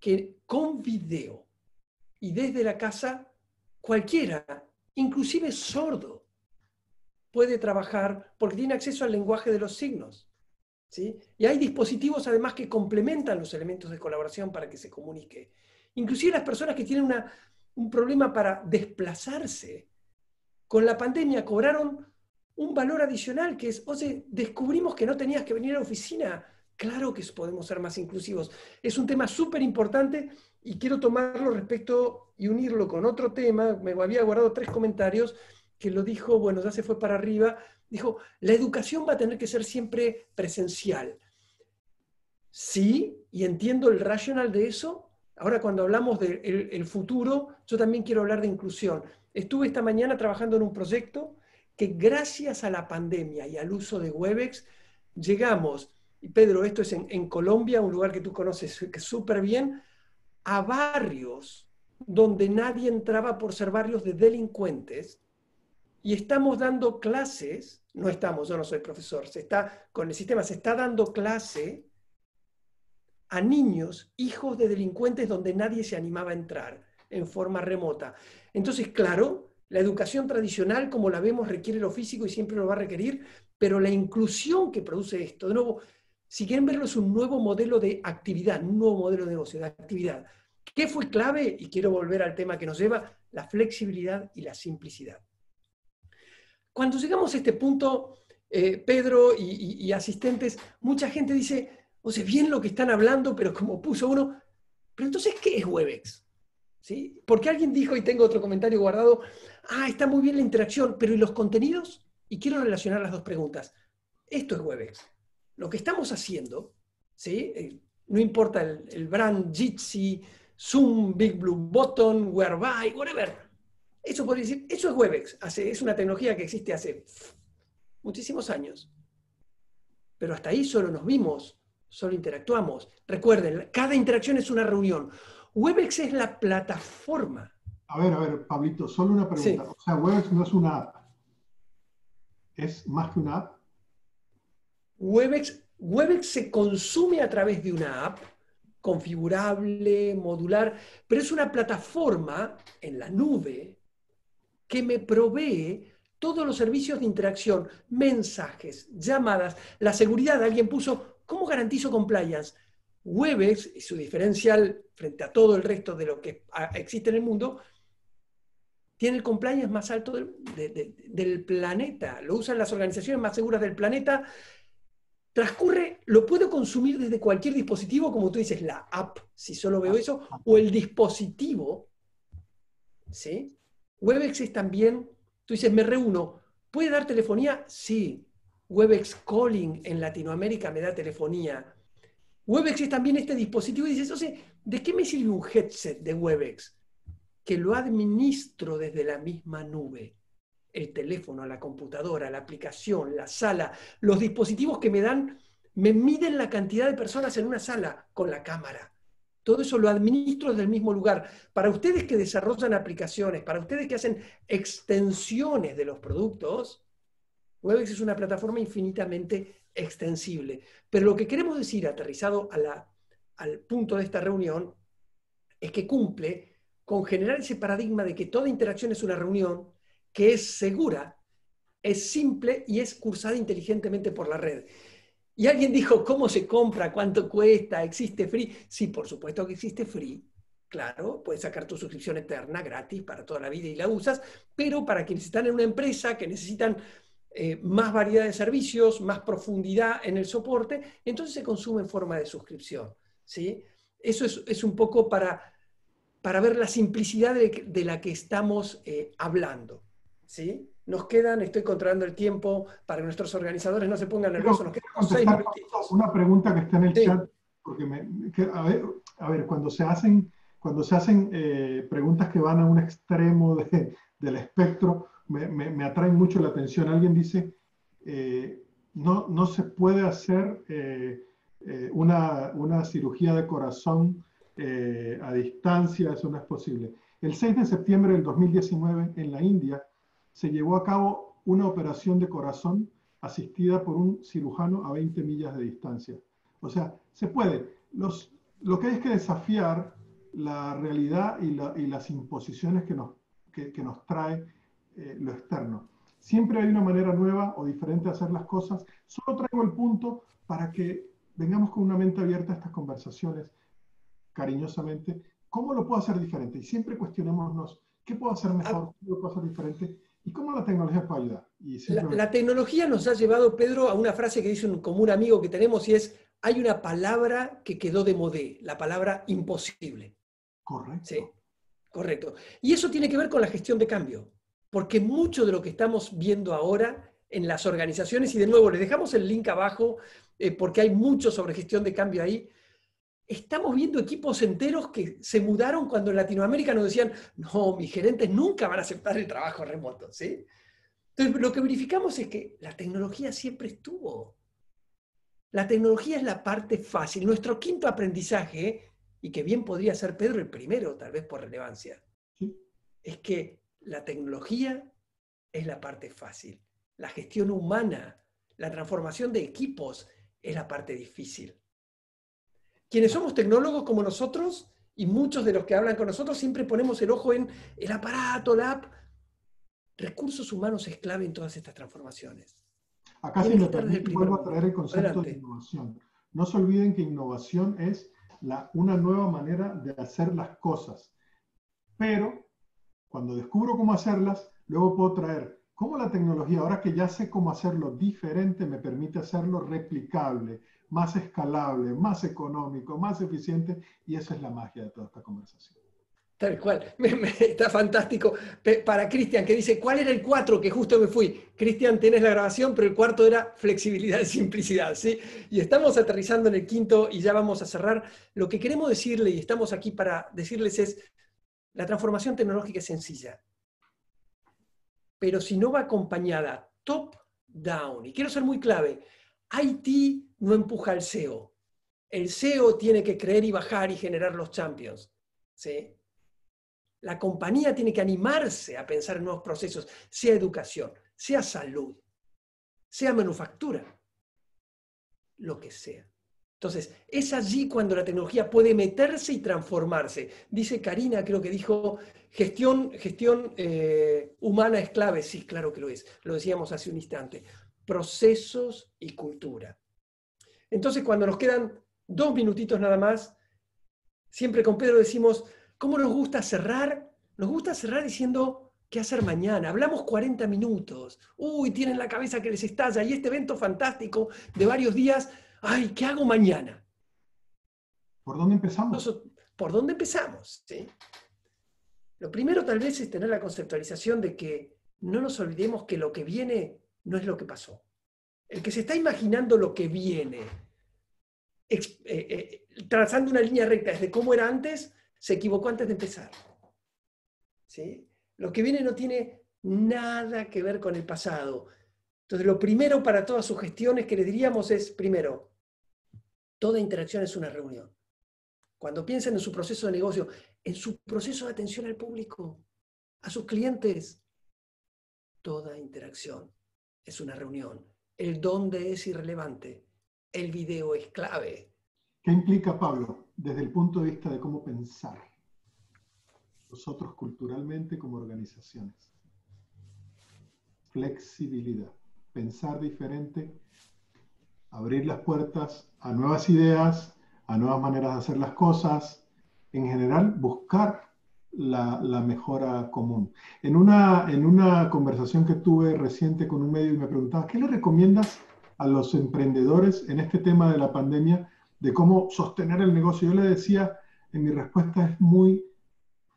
que con video y desde la casa, cualquiera, inclusive sordo, puede trabajar porque tiene acceso al lenguaje de los signos. Y hay dispositivos además que complementan los elementos de colaboración para que se comunique. Inclusive las personas que tienen un problema para desplazarse, con la pandemia cobraron un valor adicional que es, oye, descubrimos que no tenías que venir a la oficina. Claro que podemos ser más inclusivos. Es un tema súper importante y quiero tomarlo respecto y unirlo con otro tema. Me había guardado tres comentarios que lo dijo, bueno, ya se fue para arriba, dijo, la educación va a tener que ser siempre presencial. Sí, y entiendo el racional de eso. Ahora cuando hablamos del futuro, yo también quiero hablar de inclusión. Estuve esta mañana trabajando en un proyecto que gracias a la pandemia y al uso de Webex, llegamos, y Pedro, esto es en, en Colombia, un lugar que tú conoces súper bien, a barrios donde nadie entraba por ser barrios de delincuentes, y estamos dando clases, no estamos, yo no soy profesor, se está, con el sistema se está dando clase a niños, hijos de delincuentes donde nadie se animaba a entrar en forma remota. Entonces, claro, la educación tradicional como la vemos requiere lo físico y siempre lo va a requerir, pero la inclusión que produce esto, de nuevo, si quieren verlo, es un nuevo modelo de actividad, un nuevo modelo de negocio, de actividad. ¿Qué fue clave? Y quiero volver al tema que nos lleva, la flexibilidad y la simplicidad. Cuando llegamos a este punto, eh, Pedro y, asistentes, mucha gente dice, o sea, bien lo que están hablando, pero como puso uno, pero entonces, ¿qué es Webex? ¿Sí? Porque alguien dijo, y tengo otro comentario guardado, ah, está muy bien la interacción, pero ¿y los contenidos? Y quiero relacionar las dos preguntas. Esto es Webex. Lo que estamos haciendo, ¿sí? Eh, no importa el, el brand Jitsi, Zoom, Big Blue Button, Whereby, whatever. Eso podría decir, eso es Webex, es una tecnología que existe hace muchísimos años. Pero hasta ahí solo nos vimos, solo interactuamos. Recuerden, cada interacción es una reunión. Webex es la plataforma. A ver, a ver, Pablito, solo una pregunta. O sea, Webex no es una app. ¿Es más que una app? Webex, Webex se consume a través de una app configurable, modular, pero es una plataforma en la nube que me provee todos los servicios de interacción, mensajes, llamadas, la seguridad. Alguien puso, ¿cómo garantizo compliance? Webex y su diferencial frente a todo el resto de lo que existe en el mundo, tiene el compliance más alto del, del, planeta. Lo usan las organizaciones más seguras del planeta. Transcurre, lo puedo consumir desde cualquier dispositivo, como tú dices, la app, si solo veo eso, o el dispositivo, ¿sí? Webex es también, tú dices, me reúno, ¿puede dar telefonía? Sí. Webex Calling en Latinoamérica me da telefonía. Webex es también este dispositivo y dices, o sea, ¿de qué me sirve un headset de Webex? Que lo administro desde la misma nube. El teléfono, la computadora, la aplicación, la sala, los dispositivos que me dan, me miden la cantidad de personas en una sala con la cámara. Todo eso lo administro desde el mismo lugar. Para ustedes que desarrollan aplicaciones, para ustedes que hacen extensiones de los productos, Webex es una plataforma infinitamente extensible. Pero lo que queremos decir, aterrizado al punto de esta reunión es que cumple con generar ese paradigma de que toda interacción es una reunión que es segura, es simple y es cursada inteligentemente por la red. Y alguien dijo, ¿cómo se compra? ¿Cuánto cuesta? ¿Existe free? Sí, por supuesto que existe free. Claro, puedes sacar tu suscripción eterna gratis para toda la vida y la usas, pero para quienes están en una empresa que necesitan eh, más variedad de servicios, más profundidad en el soporte, entonces se consume en forma de suscripción. ¿sí? Eso es, un poco para, para ver la simplicidad de, la que estamos eh, hablando. ¿sí? Nos quedan, estoy controlando el tiempo para que nuestros organizadores no se pongan nerviosos. Nos quedan seis Una pregunta que está en el chat, porque a, ver, a, ver, cuando se hacen, cuando se hacen eh, preguntas que van a un extremo del espectro, me, me, atraen mucho la atención. Alguien dice, eh, no, no, se puede hacer eh, una, una, cirugía de corazón a distancia, eso no es posible. El 6 de septiembre del 2019 en la India, se llevó a cabo una operación de corazón asistida por un cirujano a 20 millas de distancia. O sea, se puede. Los, lo que hay es que desafiar la realidad y, las imposiciones que nos, que, nos trae eh, lo externo. Siempre hay una manera nueva o diferente de hacer las cosas. Solo traigo el punto para que vengamos con una mente abierta a estas conversaciones, cariñosamente. ¿Cómo lo puedo hacer diferente? Y siempre cuestionémonos, ¿qué puedo hacer mejor? ¿Qué puedo hacer diferente? ¿Y cómo la tecnología puede ayudar? la, tecnología nos ha llevado, Pedro, a una frase que dice un común amigo que tenemos y es, hay una palabra que quedó de modé, la palabra imposible. Correcto. Sí, correcto. Y eso tiene que ver con la gestión de cambio, porque mucho de lo que estamos viendo ahora en las organizaciones, y de nuevo les dejamos el link abajo, eh, porque hay mucho sobre gestión de cambio ahí, estamos viendo equipos enteros que se mudaron cuando en Latinoamérica nos decían, no, mis gerentes nunca van a aceptar el trabajo remoto, ¿sí? Entonces, lo que verificamos es que la tecnología siempre estuvo. La tecnología es la parte fácil. Nuestro quinto aprendizaje, y que bien podría ser Pedro el primero, tal vez por relevancia, es que la tecnología es la parte fácil. La gestión humana, la transformación de equipos es la parte difícil quienes somos tecnólogos como nosotros, y muchos de los que hablan con nosotros, siempre ponemos el ojo en el aparato, la app. Recursos humanos es clave en todas estas transformaciones. Acá sí me permite, vuelvo a traer el concepto de innovación. No se olviden que innovación es la, una nueva manera de hacer las cosas. Pero cuando descubro cómo hacerlas, luego puedo traer cómo la tecnología, ahora que ya sé cómo hacerlo diferente, me permite hacerlo replicable, más escalable, más económico, más eficiente, y esa es la magia de toda esta conversación. Tal cual, (laughs) está fantástico. Para Cristian, que dice, ¿cuál era el cuatro que justo me fui? Cristian, tienes la grabación, pero el cuarto era flexibilidad y simplicidad, ¿sí? Y estamos aterrizando en el quinto y ya vamos a cerrar. Lo que queremos decirle, y estamos aquí para decirles es, la transformación tecnológica es sencilla, pero si no va acompañada top-down, y quiero ser muy clave, IT no empuja al SEO. El SEO tiene que creer y bajar y generar los champions. ¿sí? La compañía tiene que animarse a pensar en nuevos procesos, sea educación, sea salud, sea manufactura, lo que sea. Entonces, es allí cuando la tecnología puede meterse y transformarse. Dice Karina, creo que dijo, gestión, gestión eh, humana es clave. Sí, claro que lo es. Lo decíamos hace un instante procesos y cultura. Entonces, cuando nos quedan dos minutitos nada más, siempre con Pedro decimos, ¿cómo nos gusta cerrar? Nos gusta cerrar diciendo, ¿qué hacer mañana? Hablamos 40 minutos. Uy, tienen la cabeza que les estalla. Y este evento fantástico de varios días, ay, ¿qué hago mañana? ¿Por dónde empezamos? ¿Por dónde empezamos? Lo primero tal vez es tener la conceptualización de que no nos olvidemos que lo que viene no es lo que pasó. El que se está imaginando lo que viene, eh, eh, trazando una línea recta desde cómo era antes, se equivocó antes de empezar. ¿Sí? Lo que viene no tiene nada que ver con el pasado. Entonces, lo primero para todas sus gestiones que le diríamos es, primero, toda interacción es una reunión. Cuando piensen en su proceso de negocio, en su proceso de atención al público, a sus clientes, toda interacción es una reunión. El dónde es irrelevante. El video es clave. ¿Qué implica, Pablo, desde el punto de vista de cómo pensar nosotros culturalmente como organizaciones? Flexibilidad, pensar diferente, abrir las puertas a nuevas ideas, a nuevas maneras de hacer las cosas, en general buscar la, mejora común. En una, en una conversación que tuve reciente con un medio y me preguntaba, ¿qué le recomiendas a los emprendedores en este tema de la pandemia de cómo sostener el negocio? Yo le decía, en mi respuesta es muy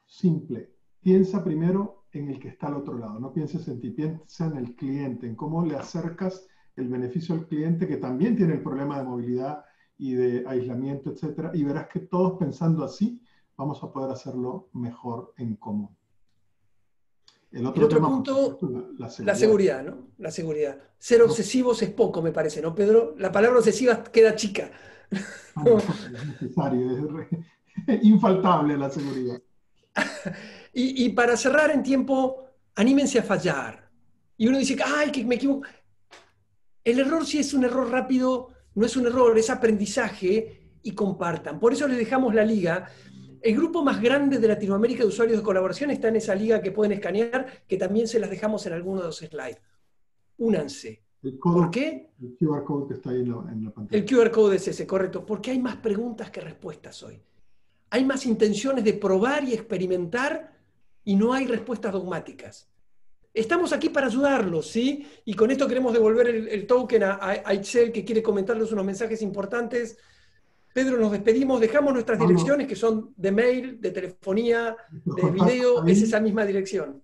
simple. Piensa primero en el que está al otro lado, no pienses en ti, piensa en el cliente, en cómo le acercas el beneficio al cliente que también tiene el problema de movilidad y de aislamiento, etcétera, y verás que todos pensando así vamos a poder hacerlo mejor en común. El otro, punto, la, seguridad. ¿no? La seguridad. Ser obsesivos es poco, me parece, ¿no, Pedro? La palabra obsesiva queda chica. Ah, es necesario, es (laughs) infaltable la seguridad. (laughs) y, y, para cerrar en tiempo, anímense a fallar. Y uno dice, ay, que me equivoco. El error sí es un error rápido, no es un error, es aprendizaje y compartan. Por eso les dejamos la liga. El grupo más grande de Latinoamérica de usuarios de colaboración está en esa liga que pueden escanear, que también se las dejamos en alguno de los slides. Únanse. ¿Por qué? El QR code que está ahí en la, pantalla. El QR code es ese, correcto. Porque hay más preguntas que respuestas hoy. Hay más intenciones de probar y experimentar y no hay respuestas dogmáticas. Estamos aquí para ayudarlos, ¿sí? Y con esto queremos devolver el, token a, a, que quiere comentarles unos mensajes importantes Pedro, nos despedimos, dejamos nuestras direcciones que son de mail, de telefonía, de video, es esa misma dirección.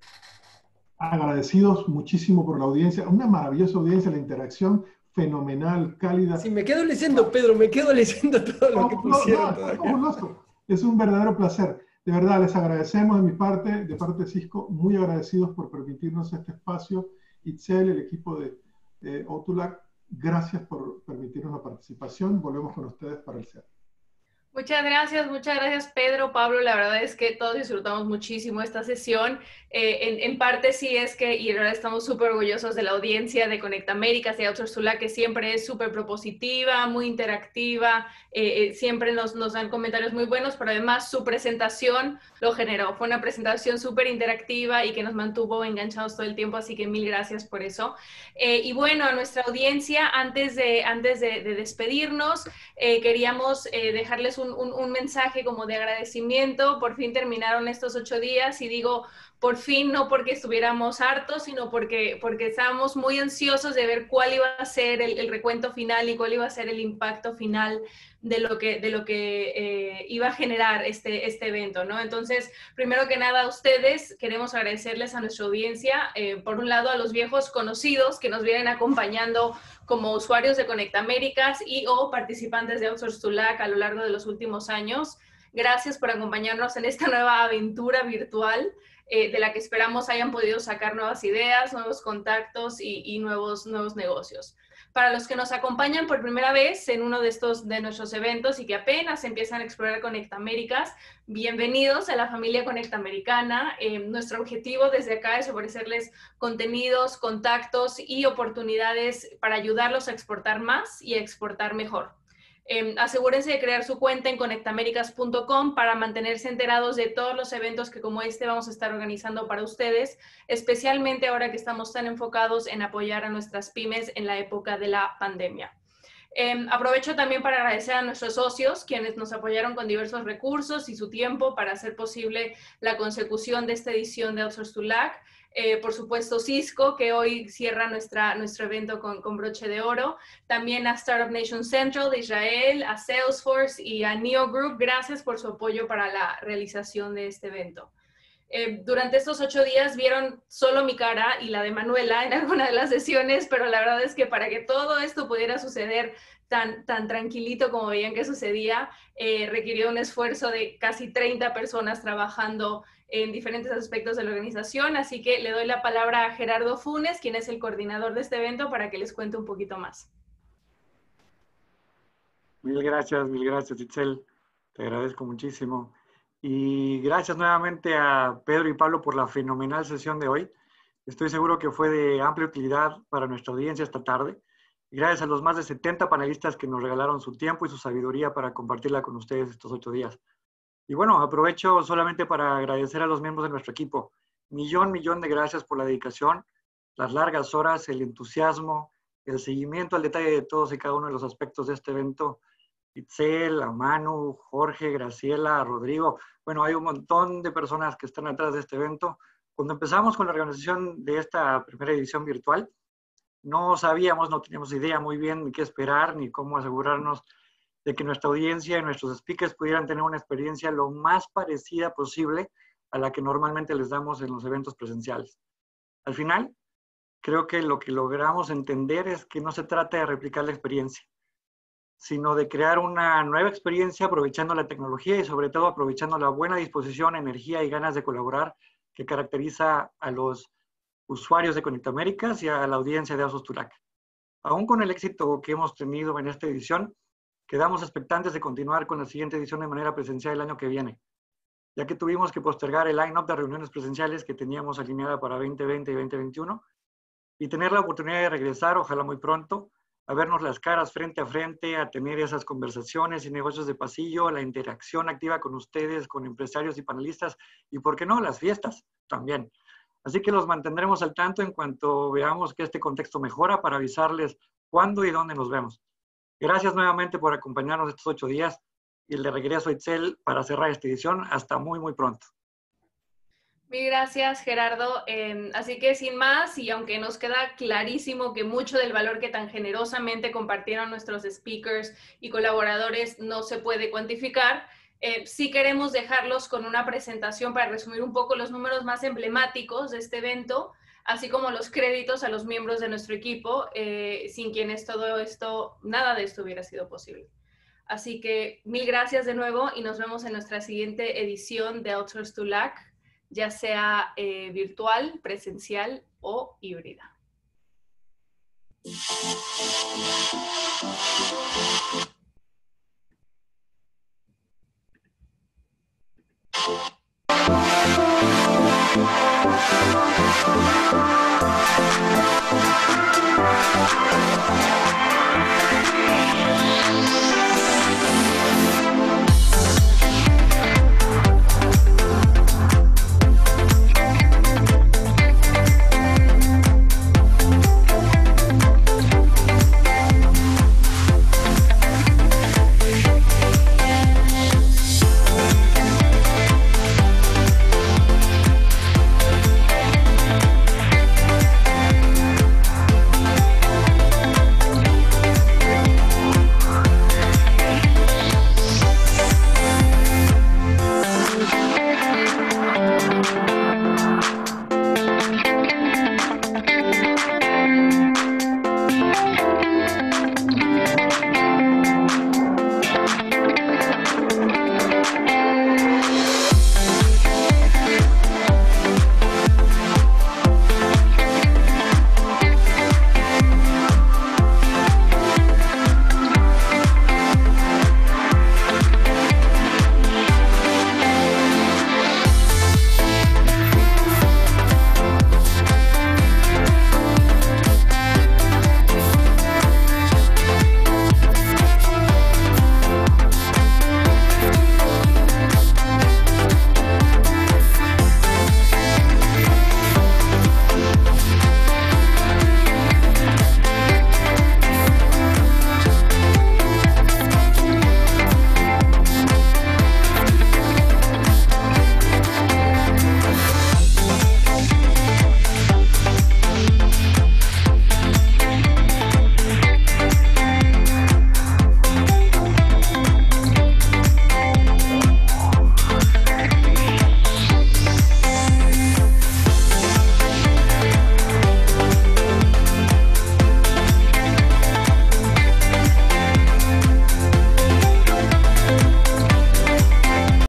Agradecidos muchísimo por la audiencia, una maravillosa audiencia, la interacción fenomenal, cálida. Sí, me quedo leyendo, Pedro, me quedo leyendo todo lo que pusieron. es un verdadero placer. De verdad, les agradecemos de mi parte, de parte de Cisco, muy agradecidos por permitirnos este espacio. Itzel, el equipo de eh, Outulac, Gracias por permitirnos la participación. Volvemos con ustedes para el cierre. Muchas gracias, muchas gracias Pedro, Pablo. La verdad es que todos disfrutamos muchísimo esta sesión. Eh, en, parte sí es que, y ahora estamos súper orgullosos de la audiencia de Conecta Américas y Outsource que siempre es súper propositiva, muy interactiva, eh, eh, siempre nos, nos, dan comentarios muy buenos, pero además su presentación lo generó. Fue una presentación súper interactiva y que nos mantuvo enganchados todo el tiempo, así que mil gracias por eso. y bueno, a nuestra audiencia, antes de, antes de, de despedirnos, queríamos dejarles un un, mensaje como de agradecimiento. Por fin terminaron estos ocho días y digo, por fin no porque estuviéramos hartos, sino porque, porque estábamos muy ansiosos de ver cuál iba a ser el, recuento final y cuál iba a ser el impacto final de lo que, de lo que eh, iba a generar este, este evento, ¿no? Entonces, primero que nada, a ustedes queremos agradecerles a nuestra audiencia, eh, por un lado a los viejos conocidos que nos vienen acompañando como usuarios de Conecta Américas y o participantes de Outsource to LAC a lo largo de los últimos años. Gracias por acompañarnos en esta nueva aventura virtual. Eh, de la que esperamos hayan podido sacar nuevas ideas, nuevos contactos y, nuevos, nuevos negocios. Para los que nos acompañan por primera vez en uno de estos de nuestros eventos y que apenas empiezan a explorar Conecta Américas, bienvenidos a la familia Conecta Americana. Eh, nuestro objetivo desde acá es ofrecerles contenidos, contactos y oportunidades para ayudarlos a exportar más y a exportar mejor. Em, asegúrense de crear su cuenta en conectamericas.com para mantenerse enterados de todos los eventos que como este vamos a estar organizando para ustedes, especialmente ahora que estamos tan enfocados en apoyar a nuestras pymes en la época de la pandemia. Em, aprovecho también para agradecer a nuestros socios, quienes nos apoyaron con diversos recursos y su tiempo para hacer posible la consecución de esta edición de Outsource to LAC. Eh, por supuesto Cisco, que hoy cierra nuestra, nuestro evento con, broche de oro, también a Startup Nation Central de Israel, a Salesforce y a Neo Group, gracias por su apoyo para la realización de este evento. Eh, durante estos ocho días vieron solo mi cara y la de Manuela en (laughs) alguna de las sesiones, pero la verdad es que para que todo esto pudiera suceder tan, tan tranquilito como veían que sucedía, eh, requirió un esfuerzo de casi 30 personas trabajando en diferentes aspectos de la organización, así que le doy la palabra a Gerardo Funes, quien es el coordinador de este evento, para que les cuente un poquito más. Mil gracias, mil gracias, Itzel. Te agradezco muchísimo. Y gracias nuevamente a Pedro y Pablo por la fenomenal sesión de hoy. Estoy seguro que fue de amplia utilidad para nuestra audiencia esta tarde. gracias a los más de 70 panelistas que nos regalaron su tiempo y su sabiduría para compartirla con ustedes estos ocho días. Y bueno, aprovecho solamente para agradecer a los miembros de nuestro equipo. Millón, millón de gracias por la dedicación, las largas horas, el entusiasmo, el seguimiento al detalle de todos y cada uno de los aspectos de este evento. Itzel, Manu, Jorge, Graciela, Rodrigo. Bueno, hay un montón de personas que están atrás de este evento. Cuando empezamos con la organización de esta primera edición virtual, no sabíamos, no teníamos idea muy bien de qué esperar ni cómo asegurarnos de que nuestra audiencia y nuestros speakers pudieran tener una experiencia lo más parecida posible a la que normalmente les damos en los eventos presenciales. Al final, creo que lo que logramos entender es que no se trata de replicar la experiencia, sino de crear una nueva experiencia aprovechando la tecnología y sobre todo aprovechando la buena disposición, energía y ganas de colaborar que caracteriza a los usuarios de Conectaméricas y a la audiencia de Asos Tulac. Aún con el éxito que hemos tenido en esta edición, quedamos expectantes de continuar con la siguiente edición de manera presencial el año que viene, ya que tuvimos que postergar el line-up de reuniones presenciales que teníamos alineada para 2020 y 2021 y tener la oportunidad de regresar, ojalá muy pronto, a vernos las caras frente a frente, a tener esas conversaciones y negocios de pasillo, la interacción activa con ustedes, con empresarios y panelistas y, ¿por qué no?, las fiestas también. Así que los mantendremos al tanto en cuanto veamos que este contexto mejora para avisarles cuándo y dónde nos vemos. Gracias nuevamente por acompañarnos estos ocho días y el de regreso a Itzel para cerrar esta edición. Hasta muy, muy pronto. Mil gracias, Gerardo. Em, así que sin más, y aunque nos queda clarísimo que mucho del valor que tan generosamente compartieron nuestros speakers y colaboradores no se puede cuantificar, eh, sí queremos dejarlos con una presentación para resumir un poco los números más emblemáticos de este evento, así como los créditos a los miembros de nuestro equipo, eh, sin quienes todo esto, nada de esto hubiera sido posible. Así que mil gracias de nuevo y nos vemos en nuestra siguiente edición de Outsource to LAC, ya sea eh, virtual, presencial o híbrida. Thank you.